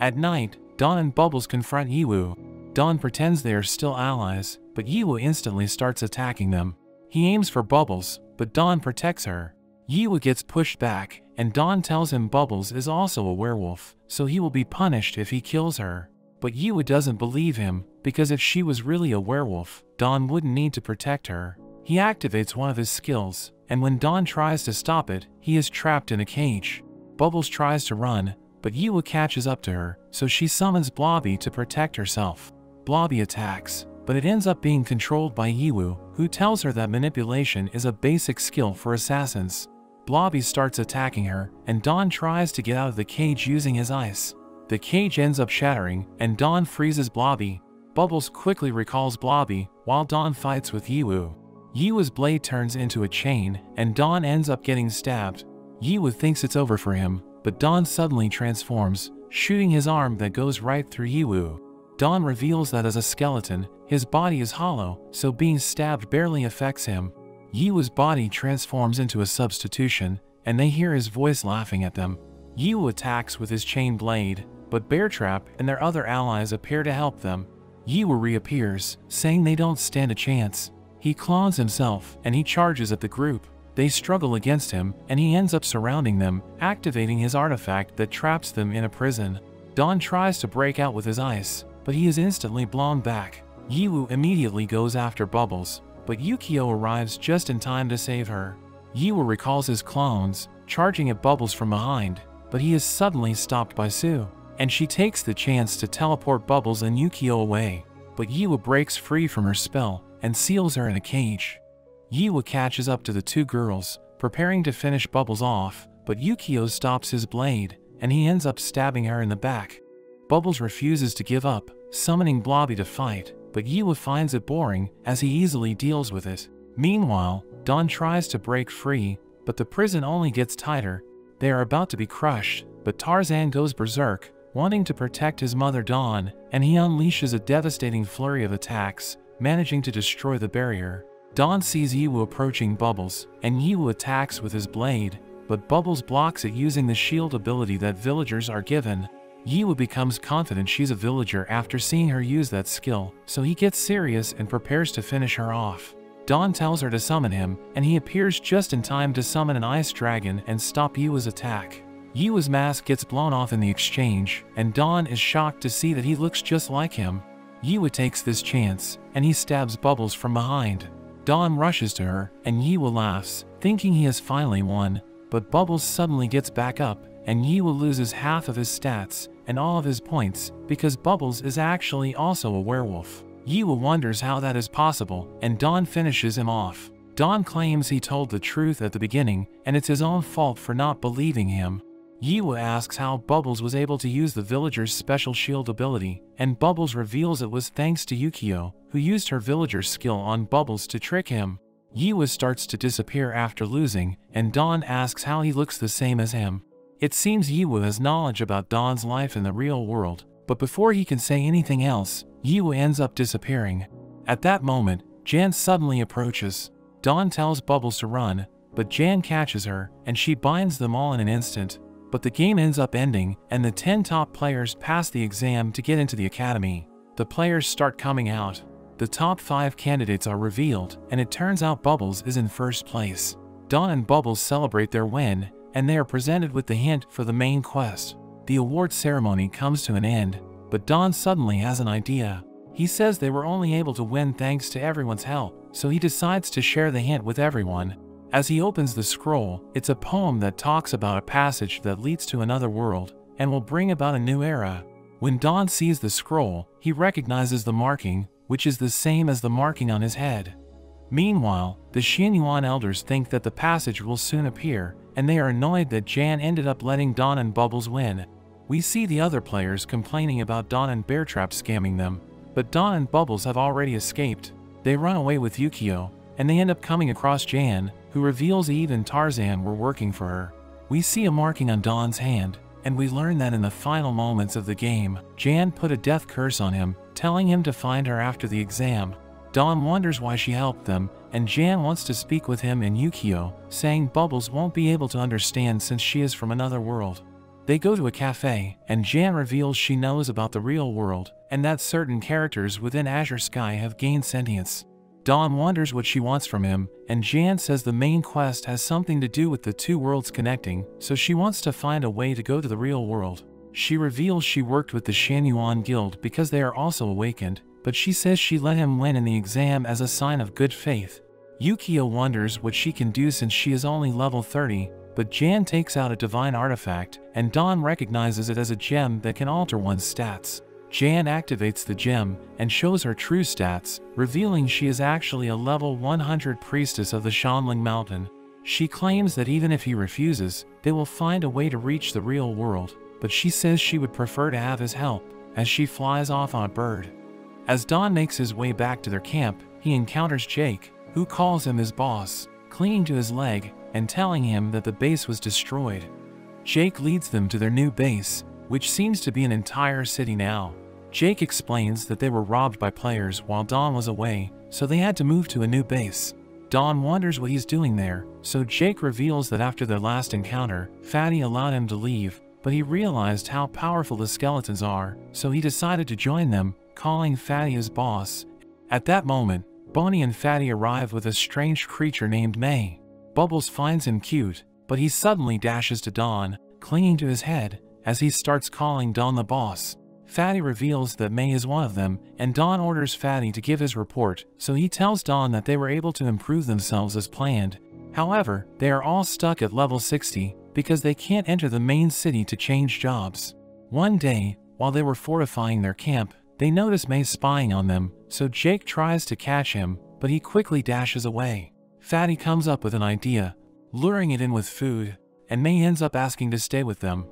At night, Dawn and Bubbles confront Yiwu. Dawn pretends they are still allies, but Yiwu instantly starts attacking them. He aims for Bubbles, but Dawn protects her. Yiwu gets pushed back, and Dawn tells him Bubbles is also a werewolf, so he will be punished if he kills her. But Yiwu doesn't believe him, because if she was really a werewolf, Dawn wouldn't need to protect her. He activates one of his skills, and when Dawn tries to stop it, he is trapped in a cage. Bubbles tries to run, but Yiwu catches up to her, so she summons Blobby to protect herself. Blobby attacks, but it ends up being controlled by Yiwu, who tells her that manipulation is a basic skill for assassins. Blobby starts attacking her, and Dawn tries to get out of the cage using his ice. The cage ends up shattering, and Dawn freezes Blobby. Bubbles quickly recalls Blobby, while Dawn fights with Yiwu. Yiwu's blade turns into a chain, and Dawn ends up getting stabbed. Yiwu thinks it's over for him, but Dawn suddenly transforms, shooting his arm that goes right through Yiwu. Dawn reveals that as a skeleton, his body is hollow, so being stabbed barely affects him. Yiwu's body transforms into a substitution, and they hear his voice laughing at them. Yiwu attacks with his chain blade, but Beartrap and their other allies appear to help them. Yiwu reappears, saying they don't stand a chance. He claws himself, and he charges at the group. They struggle against him, and he ends up surrounding them, activating his artifact that traps them in a prison. Don tries to break out with his ice, but he is instantly blown back. Yiwu immediately goes after Bubbles, but Yukio arrives just in time to save her. Yiwu recalls his clones, charging at Bubbles from behind, but he is suddenly stopped by Sue, and she takes the chance to teleport Bubbles and Yukio away. But Yiwu breaks free from her spell and seals her in a cage. Yiwu catches up to the two girls, preparing to finish Bubbles off, but Yukio stops his blade, and he ends up stabbing her in the back. Bubbles refuses to give up, summoning Blobby to fight, but Yiwu finds it boring as he easily deals with it. Meanwhile, Dawn tries to break free, but the prison only gets tighter. They are about to be crushed, but Tarzan goes berserk, wanting to protect his mother Dawn, and he unleashes a devastating flurry of attacks, managing to destroy the barrier. Dawn sees Yiwu approaching Bubbles, and Yiwu attacks with his blade, but Bubbles blocks it using the shield ability that villagers are given. Yiwu becomes confident she's a villager after seeing her use that skill, so he gets serious and prepares to finish her off. Dawn tells her to summon him, and he appears just in time to summon an ice dragon and stop Yiwu's attack. Yiwu's mask gets blown off in the exchange, and Dawn is shocked to see that he looks just like him. Yiwu takes this chance, and he stabs Bubbles from behind. Dawn rushes to her, and Yiwu laughs, thinking he has finally won, but Bubbles suddenly gets back up and Yiwu loses half of his stats and all of his points because Bubbles is actually also a werewolf. Yiwu wonders how that is possible, and Dawn finishes him off. Dawn claims he told the truth at the beginning, and it's his own fault for not believing him. Yiwu asks how Bubbles was able to use the villager's special shield ability, and Bubbles reveals it was thanks to Yukio, who used her villager skill on Bubbles to trick him. Yiwu starts to disappear after losing, and Dawn asks how he looks the same as him. It seems Yiwu has knowledge about Dawn's life in the real world, but before he can say anything else, Yiwu ends up disappearing. At that moment, Jan suddenly approaches. Dawn tells Bubbles to run, but Jan catches her, and she binds them all in an instant. But the game ends up ending, and the 10 top players pass the exam to get into the academy. The players start coming out. The top 5 candidates are revealed, and it turns out Bubbles is in first place. Dawn and Bubbles celebrate their win, and they are presented with the hint for the main quest. The award ceremony comes to an end, but Dawn suddenly has an idea. He says they were only able to win thanks to everyone's help, so he decides to share the hint with everyone. As he opens the scroll, it's a poem that talks about a passage that leads to another world and will bring about a new era. When Dawn sees the scroll, he recognizes the marking, which is the same as the marking on his head. Meanwhile, the Xianyuan elders think that the passage will soon appear, and they are annoyed that Jan ended up letting Dawn and Bubbles win. We see the other players complaining about Dawn and Beartrap scamming them, but Dawn and Bubbles have already escaped. They run away with Yukio, and they end up coming across Jan, who reveals Eve and Tarzan were working for her. We see a marking on Dawn's hand, and we learn that in the final moments of the game, Jan put a death curse on him, telling him to find her after the exam. Dawn wonders why she helped them, and Jan wants to speak with him and Yukio, saying Bubbles won't be able to understand since she is from another world. They go to a cafe, and Jan reveals she knows about the real world, and that certain characters within Azure Sky have gained sentience. Dawn wonders what she wants from him, and Jan says the main quest has something to do with the two worlds connecting, so she wants to find a way to go to the real world. She reveals she worked with the Shanyuan Guild because they are also awakened, but she says she let him win in the exam as a sign of good faith. Yukio wonders what she can do since she is only level 30, but Jan takes out a divine artifact, and Dawn recognizes it as a gem that can alter one's stats. Jan activates the gem and shows her true stats, revealing she is actually a level 100 priestess of the Shanling Mountain. She claims that even if he refuses, they will find a way to reach the real world, but she says she would prefer to have his help, as she flies off on a bird. As Don makes his way back to their camp, he encounters Jake, who calls him his boss, clinging to his leg and telling him that the base was destroyed. Jake leads them to their new base, which seems to be an entire city now. Jake explains that they were robbed by players while Don was away, so they had to move to a new base. Don wonders what he's doing there, so Jake reveals that after their last encounter, Fatty allowed him to leave, but he realized how powerful the skeletons are, so he decided to join them, calling Fatty his boss. At that moment, Bonnie and Fatty arrive with a strange creature named May. Bubbles finds him cute, but he suddenly dashes to Don, clinging to his head, as he starts calling Don the boss. Fatty reveals that May is one of them, and Don orders Fatty to give his report, so he tells Don that they were able to improve themselves as planned. However, they are all stuck at level 60 because they can't enter the main city to change jobs. One day, while they were fortifying their camp, they notice May spying on them, so Jake tries to catch him, but he quickly dashes away. Fatty comes up with an idea, luring it in with food, and May ends up asking to stay with them.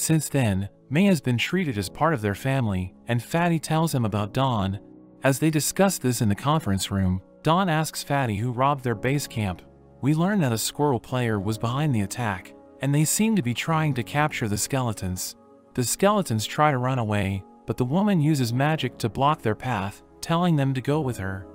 Since then, May has been treated as part of their family, and Fatty tells him about Dawn. As they discuss this in the conference room, Dawn asks Fatty who robbed their base camp. We learn that a squirrel player was behind the attack, and they seem to be trying to capture the skeletons. The skeletons try to run away, but the woman uses magic to block their path, telling them to go with her.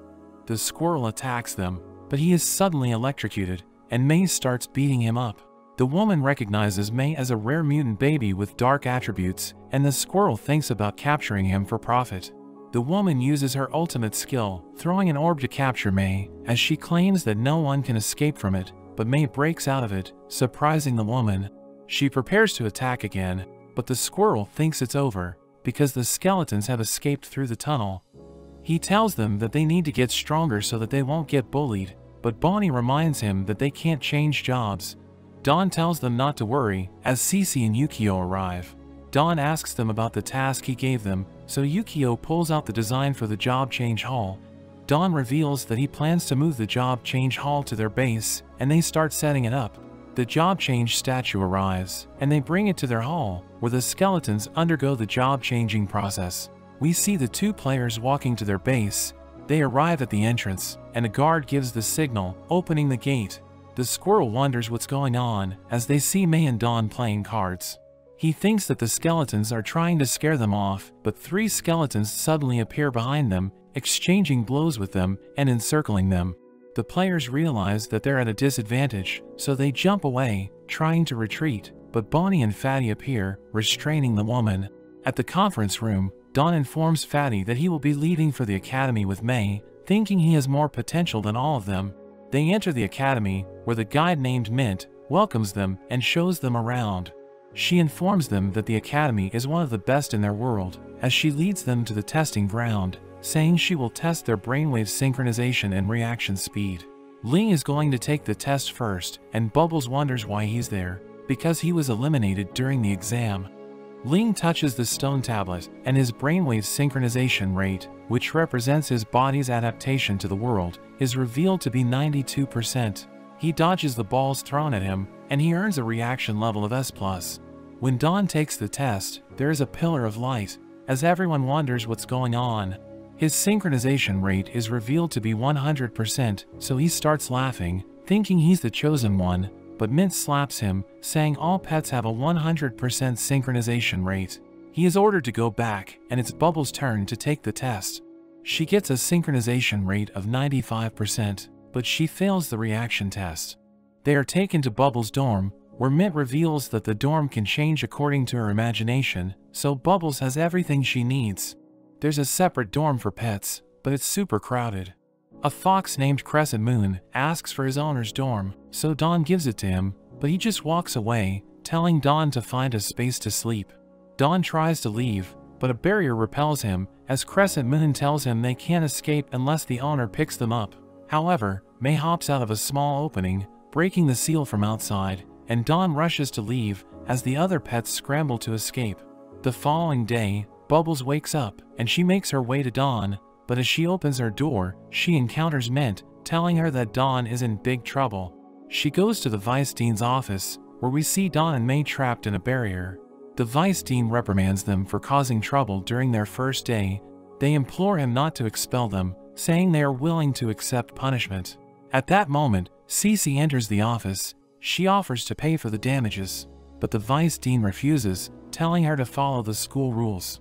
The squirrel attacks them, but he is suddenly electrocuted, and May starts beating him up. The woman recognizes May as a rare mutant baby with dark attributes, and the squirrel thinks about capturing him for profit. The woman uses her ultimate skill, throwing an orb to capture May, as she claims that no one can escape from it, but May breaks out of it, surprising the woman. She prepares to attack again, but the squirrel thinks it's over, because the skeletons have escaped through the tunnel. He tells them that they need to get stronger so that they won't get bullied, but Bonnie reminds him that they can't change jobs, Dawn tells them not to worry as Cece and Yukio arrive. Dawn asks them about the task he gave them, so Yukio pulls out the design for the job change hall. Dawn reveals that he plans to move the job change hall to their base, and they start setting it up. The job change statue arrives, and they bring it to their hall, where the skeletons undergo the job changing process. We see the two players walking to their base. They arrive at the entrance, and a guard gives the signal, opening the gate. The squirrel wonders what's going on as they see May and Dawn playing cards. He thinks that the skeletons are trying to scare them off, but three skeletons suddenly appear behind them, exchanging blows with them and encircling them. The players realize that they're at a disadvantage, so they jump away, trying to retreat, but Bonnie and Fatty appear, restraining the woman. At the conference room, Don informs Fatty that he will be leaving for the academy with May, thinking he has more potential than all of them, they enter the academy, where the guide named Mint welcomes them and shows them around. She informs them that the academy is one of the best in their world, as she leads them to the testing ground, saying she will test their brainwave synchronization and reaction speed. Ling is going to take the test first, and Bubbles wonders why he's there, because he was eliminated during the exam. Ling touches the stone tablet, and his brainwave synchronization rate, which represents his body's adaptation to the world, is revealed to be 92%. He dodges the balls thrown at him, and he earns a reaction level of S+. When Dawn takes the test, there is a pillar of light, as everyone wonders what's going on. His synchronization rate is revealed to be 100%, so he starts laughing, thinking he's the chosen one, but Mint slaps him, saying all pets have a 100% synchronization rate. He is ordered to go back, and it's Bubbles' turn to take the test. She gets a synchronization rate of 95%, but she fails the reaction test. They are taken to Bubbles' dorm, where Mint reveals that the dorm can change according to her imagination, so Bubbles has everything she needs. There's a separate dorm for pets, but it's super crowded. A fox named Crescent Moon asks for his owner's dorm, so Dawn gives it to him, but he just walks away, telling Dawn to find a space to sleep. Dawn tries to leave, but a barrier repels him, as Crescent Moon tells him they can't escape unless the owner picks them up. However, May hops out of a small opening, breaking the seal from outside, and Dawn rushes to leave as the other pets scramble to escape. The following day, Bubbles wakes up, and she makes her way to Dawn, but as she opens her door, she encounters Mint, telling her that Dawn is in big trouble. She goes to the Vice Dean's office, where we see Dawn and May trapped in a barrier. The Vice Dean reprimands them for causing trouble during their first day. They implore him not to expel them, saying they are willing to accept punishment. At that moment, Cece enters the office. She offers to pay for the damages, but the Vice Dean refuses, telling her to follow the school rules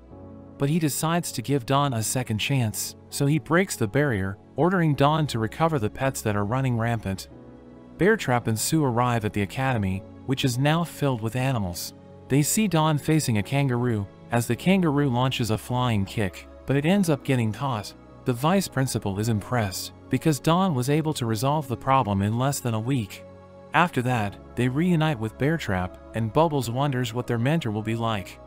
but he decides to give Dawn a second chance, so he breaks the barrier, ordering Dawn to recover the pets that are running rampant. Beartrap and Sue arrive at the academy, which is now filled with animals. They see Dawn facing a kangaroo, as the kangaroo launches a flying kick, but it ends up getting caught. The vice principal is impressed, because Dawn was able to resolve the problem in less than a week. After that, they reunite with Beartrap, and Bubbles wonders what their mentor will be like.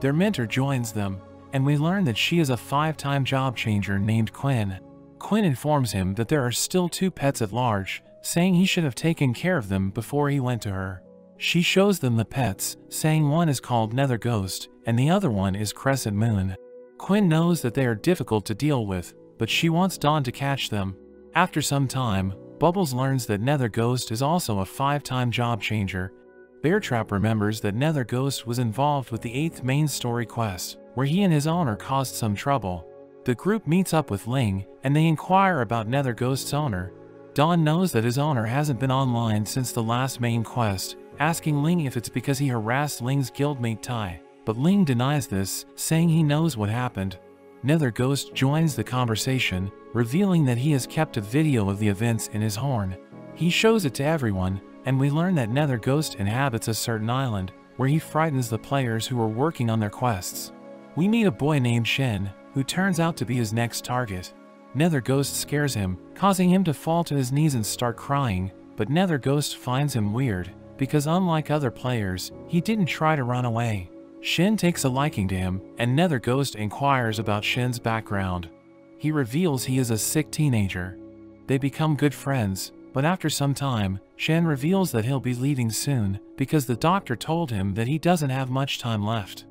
Their mentor joins them, and we learn that she is a five-time job changer named Quinn. Quinn informs him that there are still two pets at large, saying he should have taken care of them before he went to her. She shows them the pets, saying one is called Nether Ghost, and the other one is Crescent Moon. Quinn knows that they are difficult to deal with, but she wants Dawn to catch them. After some time, Bubbles learns that Nether Ghost is also a five-time job changer. Beartrap remembers that Nether Ghost was involved with the 8th main story quest where he and his owner caused some trouble. The group meets up with Ling, and they inquire about Nether Ghost's owner. Dawn knows that his owner hasn't been online since the last main quest, asking Ling if it's because he harassed Ling's guildmate Tai. But Ling denies this, saying he knows what happened. Nether Ghost joins the conversation, revealing that he has kept a video of the events in his horn. He shows it to everyone, and we learn that Nether Ghost inhabits a certain island, where he frightens the players who are working on their quests. We meet a boy named Shen, who turns out to be his next target. Nether Ghost scares him, causing him to fall to his knees and start crying, but Nether Ghost finds him weird, because unlike other players, he didn't try to run away. Shen takes a liking to him, and Nether Ghost inquires about Shen's background. He reveals he is a sick teenager. They become good friends, but after some time, Shen reveals that he'll be leaving soon, because the doctor told him that he doesn't have much time left.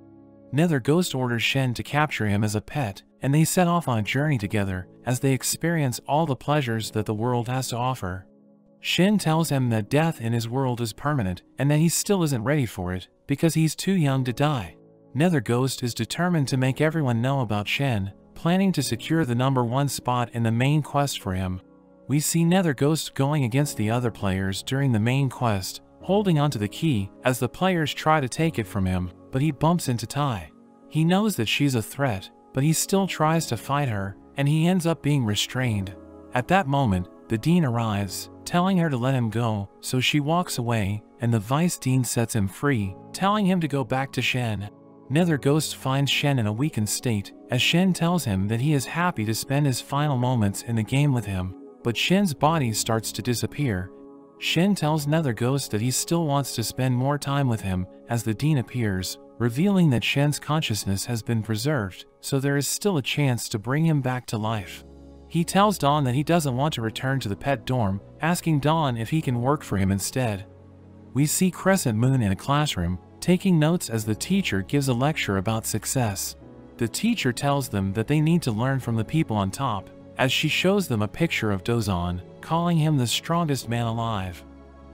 Nether Ghost orders Shen to capture him as a pet, and they set off on a journey together as they experience all the pleasures that the world has to offer. Shen tells him that death in his world is permanent and that he still isn't ready for it because he's too young to die. Nether Ghost is determined to make everyone know about Shen, planning to secure the number one spot in the main quest for him. We see Nether Ghost going against the other players during the main quest, holding onto the key as the players try to take it from him but he bumps into Tai. He knows that she's a threat, but he still tries to fight her, and he ends up being restrained. At that moment, the dean arrives, telling her to let him go, so she walks away, and the vice dean sets him free, telling him to go back to Shen. Nether Ghost finds Shen in a weakened state, as Shen tells him that he is happy to spend his final moments in the game with him, but Shen's body starts to disappear, Shen tells Nether Ghost that he still wants to spend more time with him as the Dean appears, revealing that Shen's consciousness has been preserved, so there is still a chance to bring him back to life. He tells Dawn that he doesn't want to return to the pet dorm, asking Dawn if he can work for him instead. We see Crescent Moon in a classroom, taking notes as the teacher gives a lecture about success. The teacher tells them that they need to learn from the people on top, as she shows them a picture of Dozon, calling him the strongest man alive.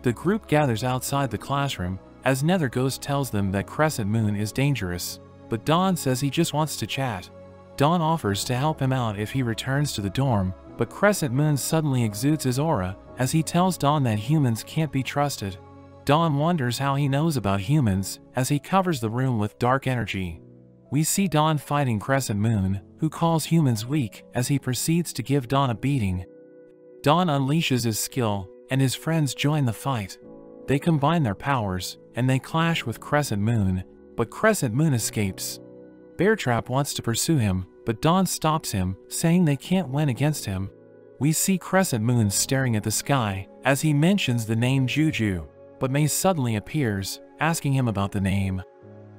The group gathers outside the classroom as Nether Ghost tells them that Crescent Moon is dangerous, but Dawn says he just wants to chat. Dawn offers to help him out if he returns to the dorm, but Crescent Moon suddenly exudes his aura as he tells Dawn that humans can't be trusted. Dawn wonders how he knows about humans as he covers the room with dark energy. We see Dawn fighting Crescent Moon, who calls humans weak as he proceeds to give Dawn a beating. Dawn unleashes his skill, and his friends join the fight. They combine their powers, and they clash with Crescent Moon, but Crescent Moon escapes. Beartrap wants to pursue him, but Dawn stops him, saying they can't win against him. We see Crescent Moon staring at the sky as he mentions the name Juju, but May suddenly appears, asking him about the name.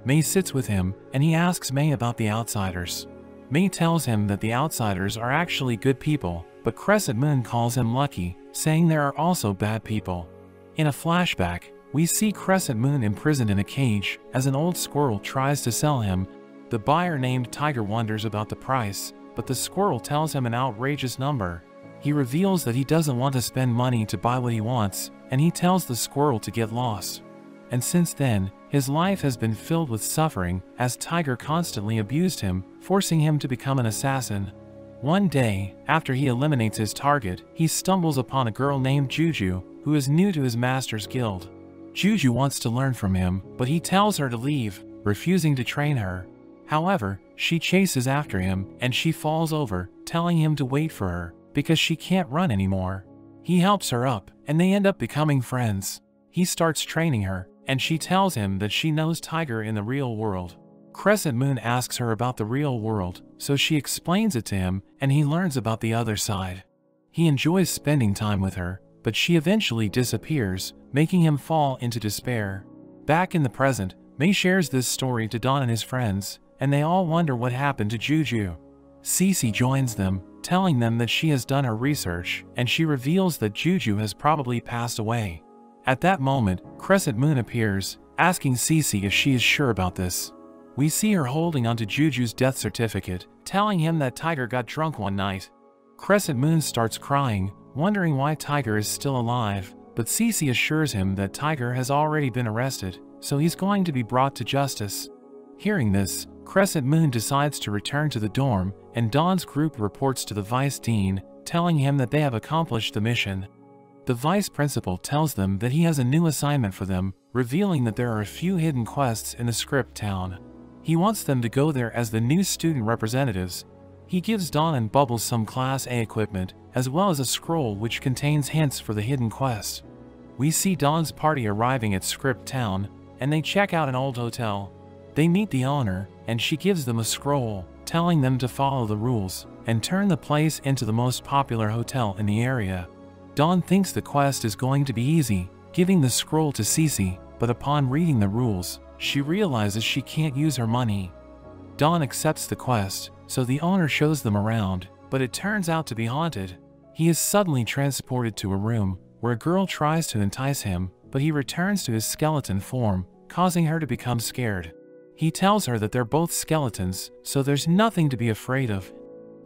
May sits with him, and he asks May about the outsiders. May tells him that the outsiders are actually good people, but Crescent Moon calls him lucky, saying there are also bad people. In a flashback, we see Crescent Moon imprisoned in a cage as an old squirrel tries to sell him. The buyer named Tiger wonders about the price, but the squirrel tells him an outrageous number. He reveals that he doesn't want to spend money to buy what he wants, and he tells the squirrel to get lost. And since then, his life has been filled with suffering as Tiger constantly abused him, forcing him to become an assassin. One day, after he eliminates his target, he stumbles upon a girl named Juju, who is new to his master's guild. Juju wants to learn from him, but he tells her to leave, refusing to train her. However, she chases after him, and she falls over, telling him to wait for her, because she can't run anymore. He helps her up, and they end up becoming friends. He starts training her, and she tells him that she knows Tiger in the real world. Crescent Moon asks her about the real world, so she explains it to him and he learns about the other side. He enjoys spending time with her, but she eventually disappears, making him fall into despair. Back in the present, May shares this story to Don and his friends, and they all wonder what happened to Juju. Cece joins them, telling them that she has done her research, and she reveals that Juju has probably passed away. At that moment, Crescent Moon appears, asking Cece if she is sure about this. We see her holding onto Juju's death certificate, telling him that Tiger got drunk one night. Crescent Moon starts crying, wondering why Tiger is still alive, but Cece assures him that Tiger has already been arrested, so he's going to be brought to justice. Hearing this, Crescent Moon decides to return to the dorm, and Dawn's group reports to the vice dean, telling him that they have accomplished the mission. The vice principal tells them that he has a new assignment for them, revealing that there are a few hidden quests in the script town. He wants them to go there as the new student representatives. He gives Dawn and Bubbles some Class A equipment, as well as a scroll which contains hints for the hidden quest. We see Dawn's party arriving at Script Town, and they check out an old hotel. They meet the owner, and she gives them a scroll, telling them to follow the rules, and turn the place into the most popular hotel in the area. Dawn thinks the quest is going to be easy, giving the scroll to Cece, but upon reading the rules, she realizes she can't use her money. Dawn accepts the quest, so the owner shows them around, but it turns out to be haunted. He is suddenly transported to a room where a girl tries to entice him, but he returns to his skeleton form, causing her to become scared. He tells her that they're both skeletons, so there's nothing to be afraid of.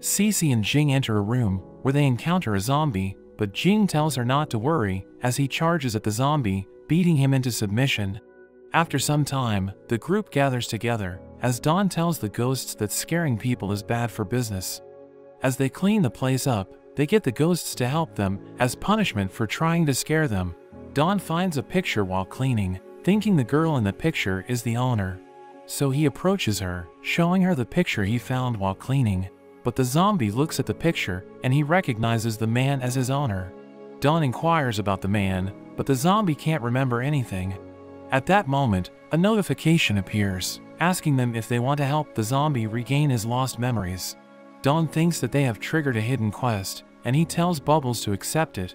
Cece and Jing enter a room where they encounter a zombie, but Jing tells her not to worry as he charges at the zombie, beating him into submission. After some time, the group gathers together, as Dawn tells the ghosts that scaring people is bad for business. As they clean the place up, they get the ghosts to help them as punishment for trying to scare them. Dawn finds a picture while cleaning, thinking the girl in the picture is the owner. So he approaches her, showing her the picture he found while cleaning. But the zombie looks at the picture and he recognizes the man as his owner. Dawn inquires about the man, but the zombie can't remember anything. At that moment, a notification appears, asking them if they want to help the zombie regain his lost memories. Dawn thinks that they have triggered a hidden quest, and he tells Bubbles to accept it.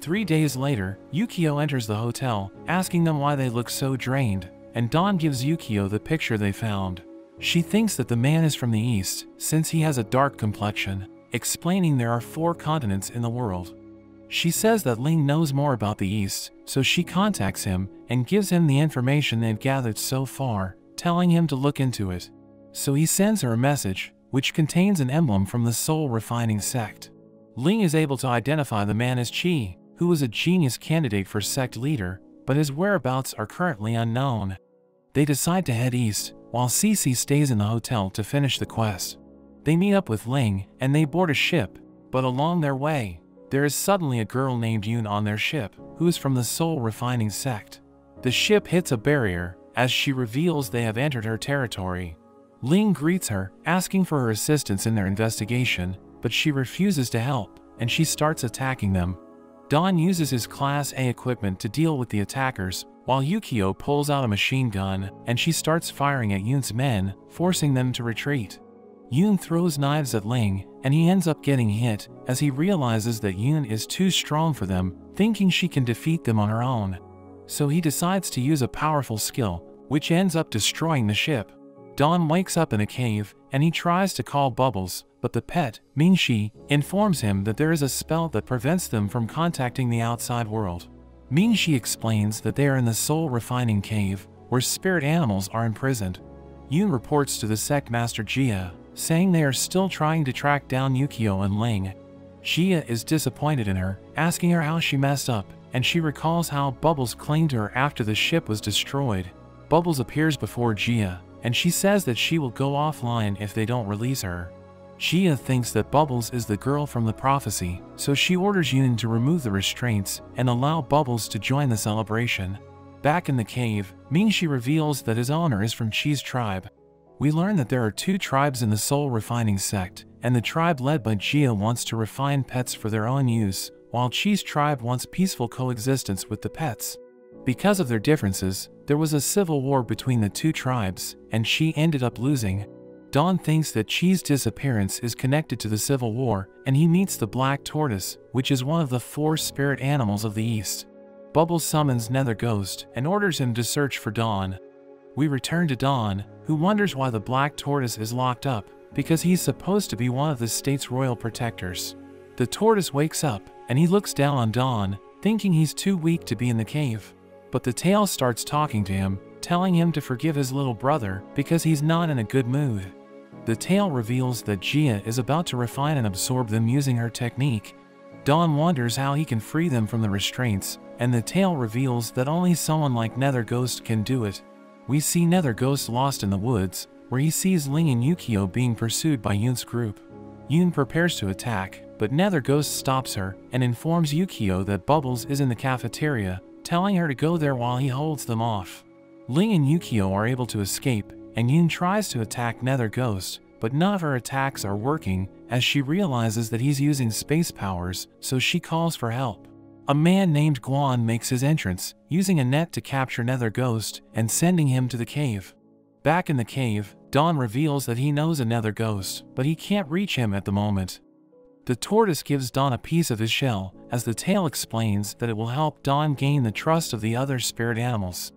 Three days later, Yukio enters the hotel, asking them why they look so drained, and Dawn gives Yukio the picture they found. She thinks that the man is from the east, since he has a dark complexion, explaining there are four continents in the world. She says that Ling knows more about the East, so she contacts him and gives him the information they've gathered so far, telling him to look into it. So he sends her a message, which contains an emblem from the soul refining sect. Ling is able to identify the man as Chi, who is a genius candidate for sect leader, but his whereabouts are currently unknown. They decide to head east, while Cece stays in the hotel to finish the quest. They meet up with Ling, and they board a ship, but along their way, there is suddenly a girl named Yoon on their ship, who is from the soul refining sect. The ship hits a barrier, as she reveals they have entered her territory. Ling greets her, asking for her assistance in their investigation, but she refuses to help, and she starts attacking them. Don uses his Class A equipment to deal with the attackers, while Yukio pulls out a machine gun and she starts firing at Yoon's men, forcing them to retreat. Yoon throws knives at Ling, and he ends up getting hit as he realizes that Yoon is too strong for them, thinking she can defeat them on her own. So he decides to use a powerful skill, which ends up destroying the ship. Don wakes up in a cave, and he tries to call Bubbles, but the pet, Mingxi, informs him that there is a spell that prevents them from contacting the outside world. Mingxi explains that they are in the soul refining cave, where spirit animals are imprisoned. Yoon reports to the sect master Jia, saying they are still trying to track down Yukio and Ling. Jia is disappointed in her, asking her how she messed up, and she recalls how Bubbles claimed her after the ship was destroyed. Bubbles appears before Jia, and she says that she will go offline if they don't release her. Jia thinks that Bubbles is the girl from the prophecy, so she orders Yoon to remove the restraints and allow Bubbles to join the celebration. Back in the cave, Mingxi reveals that his honor is from Chi's tribe. We learn that there are two tribes in the soul refining sect, and the tribe led by Jia wants to refine pets for their own use, while Chi's tribe wants peaceful coexistence with the pets. Because of their differences, there was a civil war between the two tribes, and Chi ended up losing. Don thinks that Chi's disappearance is connected to the civil war, and he meets the black tortoise, which is one of the four spirit animals of the east. Bubbles summons Nether Ghost and orders him to search for Dawn. We return to Dawn, who wonders why the black tortoise is locked up, because he's supposed to be one of the state's royal protectors. The tortoise wakes up, and he looks down on Dawn, thinking he's too weak to be in the cave. But the tail starts talking to him, telling him to forgive his little brother because he's not in a good mood. The tail reveals that Jia is about to refine and absorb them using her technique. Dawn wonders how he can free them from the restraints, and the tail reveals that only someone like Nether Ghost can do it. We see Nether Ghost lost in the woods, where he sees Ling and Yukio being pursued by Yoon's group. Yoon prepares to attack, but Nether Ghost stops her and informs Yukio that Bubbles is in the cafeteria, telling her to go there while he holds them off. Ling and Yukio are able to escape, and Yoon tries to attack Nether Ghost, but none of her attacks are working as she realizes that he's using space powers, so she calls for help. A man named Guan makes his entrance, using a net to capture Nether Ghost and sending him to the cave. Back in the cave, Don reveals that he knows a Nether Ghost, but he can't reach him at the moment. The tortoise gives Don a piece of his shell, as the tail explains that it will help Don gain the trust of the other spirit animals.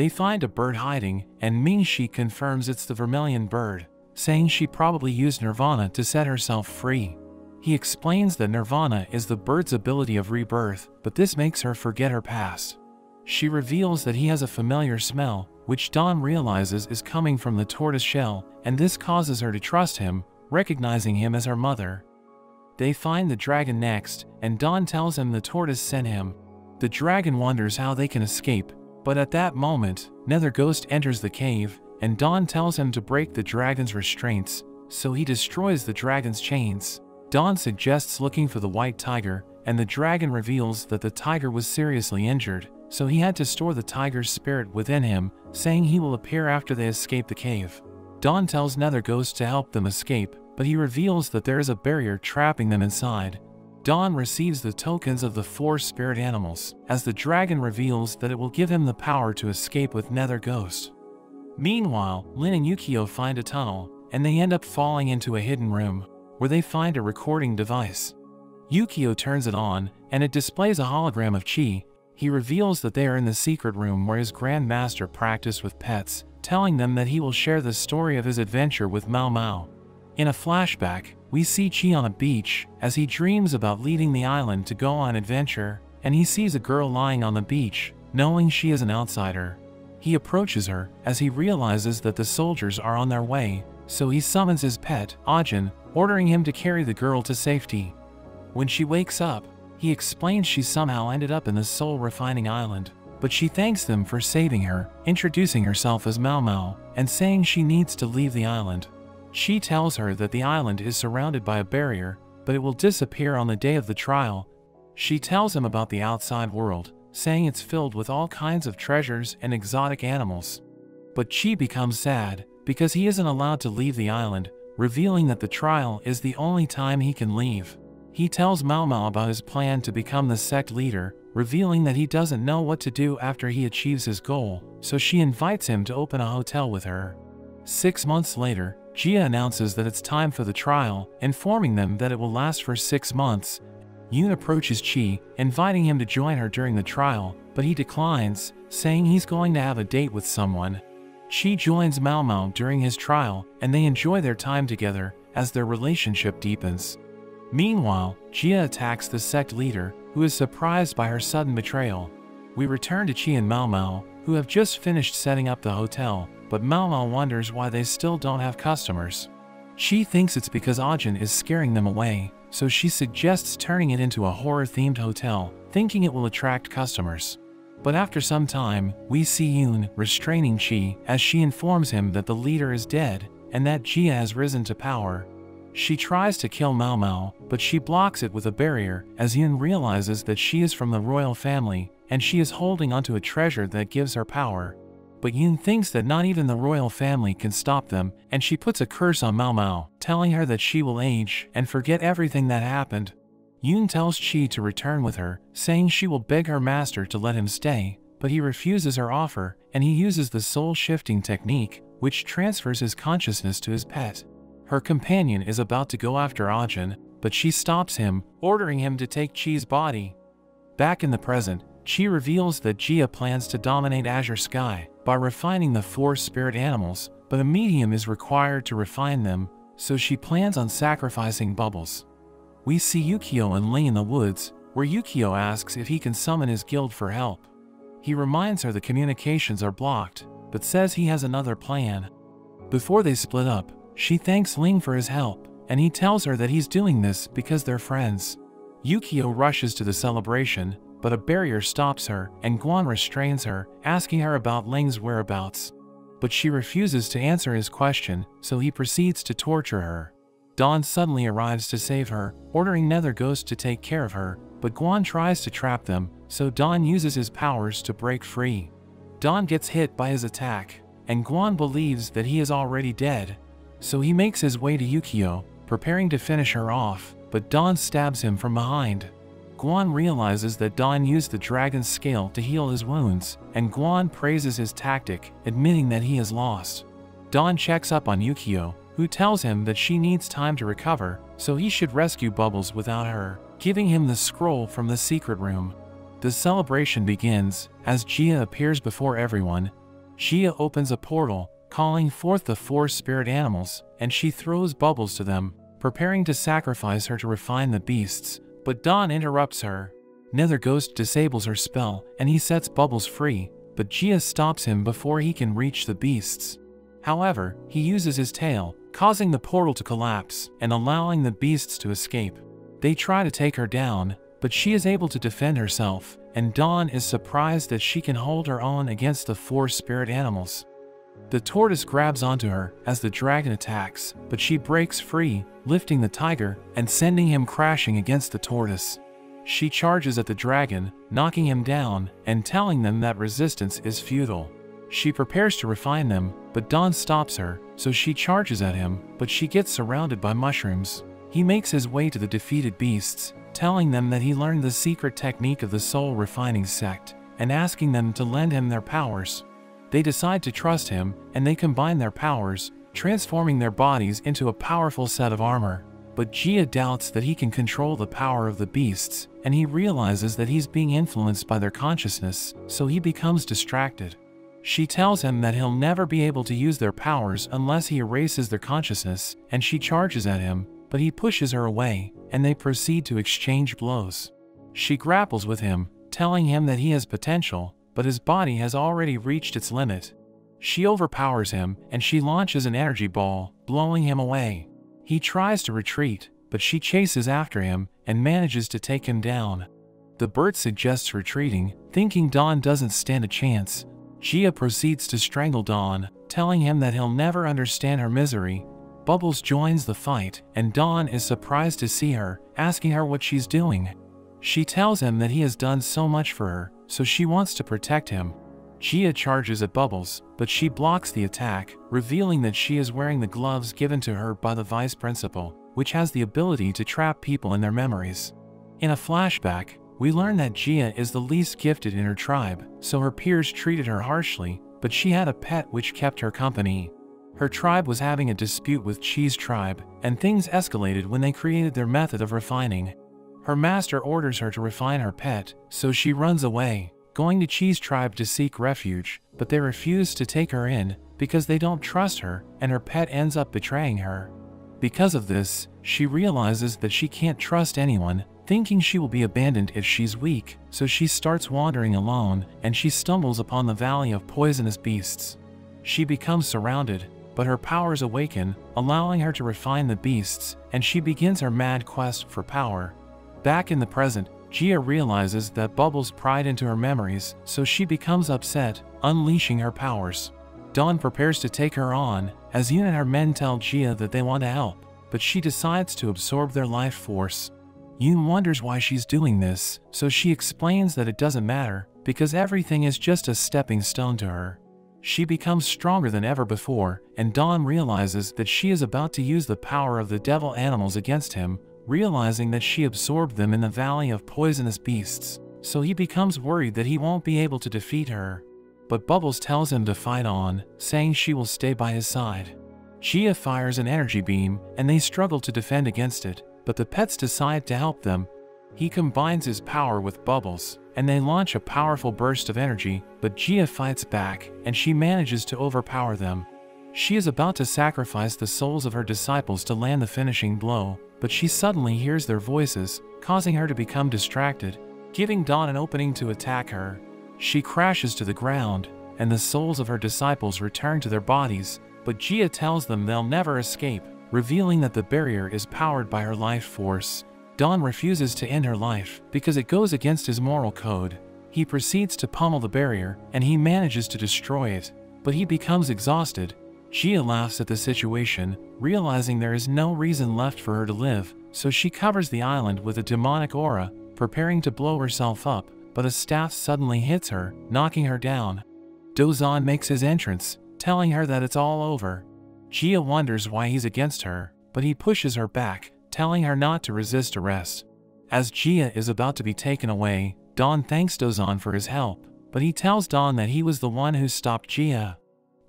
They find a bird hiding, and Mingxi confirms it's the vermilion bird, saying she probably used Nirvana to set herself free. He explains that Nirvana is the bird's ability of rebirth, but this makes her forget her past. She reveals that he has a familiar smell, which Don realizes is coming from the tortoise shell, and this causes her to trust him, recognizing him as her mother. They find the dragon next, and Don tells him the tortoise sent him. The dragon wonders how they can escape, but at that moment, Nether Ghost enters the cave, and Don tells him to break the dragon's restraints, so he destroys the dragon's chains. Don suggests looking for the white tiger, and the dragon reveals that the tiger was seriously injured, so he had to store the tiger's spirit within him, saying he will appear after they escape the cave. Don tells Nether Ghost to help them escape, but he reveals that there is a barrier trapping them inside. Don receives the tokens of the four spirit animals, as the dragon reveals that it will give him the power to escape with Nether Ghost. Meanwhile, Ling and Yukio find a tunnel, and they end up falling into a hidden room where they find a recording device. Yukio turns it on, and it displays a hologram of Chi. He reveals that they are in the secret room where his Grandmaster practiced with pets, telling them that he will share the story of his adventure with Mao Mao. In a flashback, we see Chi on a beach as he dreams about leading the island to go on adventure, and he sees a girl lying on the beach, knowing she is an outsider. He approaches her as he realizes that the soldiers are on their way, so he summons his pet, Ajin, ordering him to carry the girl to safety. When she wakes up, he explains she somehow ended up in the soul refining island, but she thanks them for saving her, introducing herself as Mao Mao, and saying she needs to leave the island. Chi tells her that the island is surrounded by a barrier, but it will disappear on the day of the trial. She tells him about the outside world, saying it's filled with all kinds of treasures and exotic animals. But Chi becomes sad, because he isn't allowed to leave the island, revealing that the trial is the only time he can leave. He tells Mao Mao about his plan to become the sect leader, revealing that he doesn't know what to do after he achieves his goal, so she invites him to open a hotel with her. Six months later, Jia announces that it's time for the trial, informing them that it will last for six months. Yoon approaches Chi, inviting him to join her during the trial, but he declines, saying he's going to have a date with someone. Chi joins Mao Mao during his trial, and they enjoy their time together as their relationship deepens. Meanwhile, Jia attacks the sect leader, who is surprised by her sudden betrayal. We return to Chi and Mao Mao, who have just finished setting up the hotel, but Mao Mao wonders why they still don't have customers. She thinks it's because Ajin is scaring them away, so she suggests turning it into a horror-themed hotel, thinking it will attract customers. But after some time, we see Yoon restraining Chi as she informs him that the leader is dead and that Jia has risen to power. She tries to kill Mao Mao, but she blocks it with a barrier as Yoon realizes that she is from the royal family and she is holding onto a treasure that gives her power. But Yoon thinks that not even the royal family can stop them and she puts a curse on Mao Mao, telling her that she will age and forget everything that happened. Yoon tells Chi to return with her, saying she will beg her master to let him stay, but he refuses her offer and he uses the soul shifting technique, which transfers his consciousness to his pet. Her companion is about to go after ah Ajin, but she stops him, ordering him to take Chi's body. Back in the present, Chi reveals that Jia plans to dominate Azure Sky by refining the four spirit animals, but a medium is required to refine them, so she plans on sacrificing Bubbles. We see Yukio and Ling in the woods, where Yukio asks if he can summon his guild for help. He reminds her the communications are blocked, but says he has another plan. Before they split up, she thanks Ling for his help, and he tells her that he's doing this because they're friends. Yukio rushes to the celebration, but a barrier stops her, and Guan restrains her, asking her about Ling's whereabouts. But she refuses to answer his question, so he proceeds to torture her. Dawn suddenly arrives to save her, ordering Nether Ghost to take care of her, but Guan tries to trap them, so Dawn uses his powers to break free. Dawn gets hit by his attack, and Guan believes that he is already dead. So he makes his way to Yukio, preparing to finish her off, but Dawn stabs him from behind. Guan realizes that Dawn used the dragon's scale to heal his wounds, and Guan praises his tactic, admitting that he has lost. Dawn checks up on Yukio, who tells him that she needs time to recover, so he should rescue Bubbles without her, giving him the scroll from the secret room. The celebration begins, as Jia appears before everyone. Jia opens a portal, calling forth the four spirit animals, and she throws Bubbles to them, preparing to sacrifice her to refine the beasts, but Dawn interrupts her. Nether Ghost disables her spell, and he sets Bubbles free, but Jia stops him before he can reach the beasts. However, he uses his tail, causing the portal to collapse and allowing the beasts to escape. They try to take her down, but she is able to defend herself, and Dawn is surprised that she can hold her own against the four spirit animals. The tortoise grabs onto her as the dragon attacks, but she breaks free, lifting the tiger and sending him crashing against the tortoise. She charges at the dragon, knocking him down and telling them that resistance is futile. She prepares to refine them, but Dawn stops her, so she charges at him, but she gets surrounded by mushrooms. He makes his way to the defeated beasts, telling them that he learned the secret technique of the soul refining sect, and asking them to lend him their powers. They decide to trust him, and they combine their powers, transforming their bodies into a powerful set of armor. But Jia doubts that he can control the power of the beasts, and he realizes that he's being influenced by their consciousness, so he becomes distracted. She tells him that he'll never be able to use their powers unless he erases their consciousness, and she charges at him, but he pushes her away, and they proceed to exchange blows. She grapples with him, telling him that he has potential, but his body has already reached its limit. She overpowers him, and she launches an energy ball, blowing him away. He tries to retreat, but she chases after him and manages to take him down. The bird suggests retreating, thinking Dawn doesn't stand a chance, Jia proceeds to strangle Dawn, telling him that he'll never understand her misery. Bubbles joins the fight, and Dawn is surprised to see her, asking her what she's doing. She tells him that he has done so much for her, so she wants to protect him. Jia charges at Bubbles, but she blocks the attack, revealing that she is wearing the gloves given to her by the vice principal, which has the ability to trap people in their memories. In a flashback, we learn that Jia is the least gifted in her tribe, so her peers treated her harshly, but she had a pet which kept her company. Her tribe was having a dispute with Cheese Tribe, and things escalated when they created their method of refining. Her master orders her to refine her pet, so she runs away, going to Cheese Tribe to seek refuge, but they refuse to take her in because they don't trust her and her pet ends up betraying her. Because of this, she realizes that she can't trust anyone thinking she will be abandoned if she's weak, so she starts wandering alone and she stumbles upon the valley of poisonous beasts. She becomes surrounded, but her powers awaken, allowing her to refine the beasts, and she begins her mad quest for power. Back in the present, Jia realizes that Bubbles pried into her memories, so she becomes upset, unleashing her powers. Dawn prepares to take her on, as Yoon and her men tell Jia that they want to help, but she decides to absorb their life force. Yoon wonders why she's doing this, so she explains that it doesn't matter, because everything is just a stepping stone to her. She becomes stronger than ever before, and Dawn realizes that she is about to use the power of the devil animals against him, realizing that she absorbed them in the valley of poisonous beasts, so he becomes worried that he won't be able to defeat her. But Bubbles tells him to fight on, saying she will stay by his side. Jia fires an energy beam, and they struggle to defend against it, but the pets decide to help them. He combines his power with Bubbles, and they launch a powerful burst of energy, but Jia fights back, and she manages to overpower them. She is about to sacrifice the souls of her disciples to land the finishing blow, but she suddenly hears their voices, causing her to become distracted, giving Dawn an opening to attack her. She crashes to the ground, and the souls of her disciples return to their bodies, but Jia tells them they'll never escape, revealing that the barrier is powered by her life force. Dawn refuses to end her life because it goes against his moral code. He proceeds to pummel the barrier and he manages to destroy it, but he becomes exhausted. Jia laughs at the situation, realizing there is no reason left for her to live, so she covers the island with a demonic aura, preparing to blow herself up, but a staff suddenly hits her, knocking her down. Dozan makes his entrance, telling her that it's all over. Jia wonders why he's against her, but he pushes her back, telling her not to resist arrest. As Jia is about to be taken away, Dawn thanks Dozan for his help, but he tells Dawn that he was the one who stopped Jia.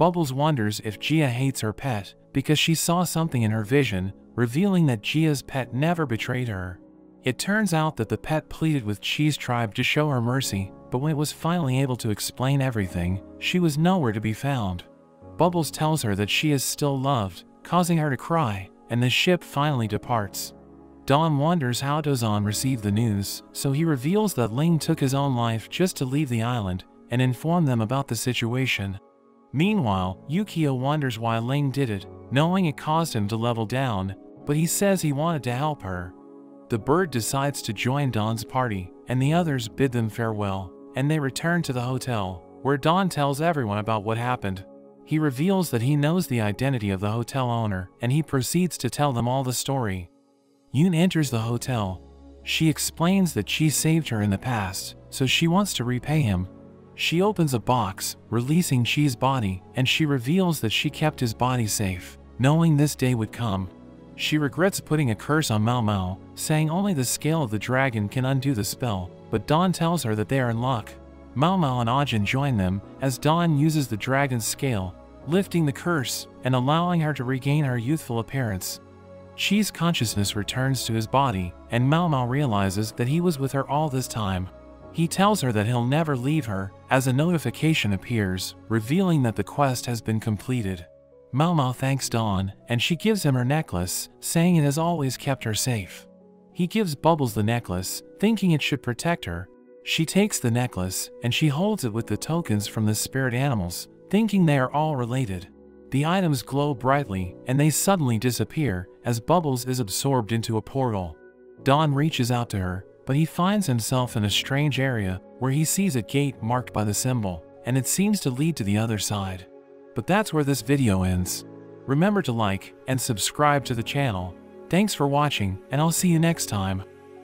Bubbles wonders if Jia hates her pet, because she saw something in her vision, revealing that Jia's pet never betrayed her. It turns out that the pet pleaded with Cheese Tribe to show her mercy, but when it was finally able to explain everything, she was nowhere to be found. Bubbles tells her that she is still loved, causing her to cry, and the ship finally departs. Dawn wonders how Dozan received the news, so he reveals that Ling took his own life just to leave the island and inform them about the situation. Meanwhile, Yukio wonders why Ling did it, knowing it caused him to level down, but he says he wanted to help her. The bird decides to join Dawn's party, and the others bid them farewell, and they return to the hotel, where Dawn tells everyone about what happened. He reveals that he knows the identity of the hotel owner, and he proceeds to tell them all the story. Yoon enters the hotel. She explains that she saved her in the past, so she wants to repay him. She opens a box, releasing Chi's body, and she reveals that she kept his body safe, knowing this day would come. She regrets putting a curse on Mao Mao, saying only the scale of the dragon can undo the spell, but Dawn tells her that they are in luck. Mao Mao and Ajin join them, as Dawn uses the dragon's scale, lifting the curse and allowing her to regain her youthful appearance. Chi's consciousness returns to his body, and Mao Mao realizes that he was with her all this time. He tells her that he'll never leave her, as a notification appears, revealing that the quest has been completed. Mao Mao thanks Dawn, and she gives him her necklace, saying it has always kept her safe. He gives Bubbles the necklace, thinking it should protect her. She takes the necklace, and she holds it with the tokens from the spirit animals, thinking they are all related. The items glow brightly, and they suddenly disappear as Bubbles is absorbed into a portal. Dawn reaches out to her, but he finds himself in a strange area where he sees a gate marked by the symbol, and it seems to lead to the other side. But that's where this video ends. Remember to like and subscribe to the channel. Thanks for watching, and I'll see you next time.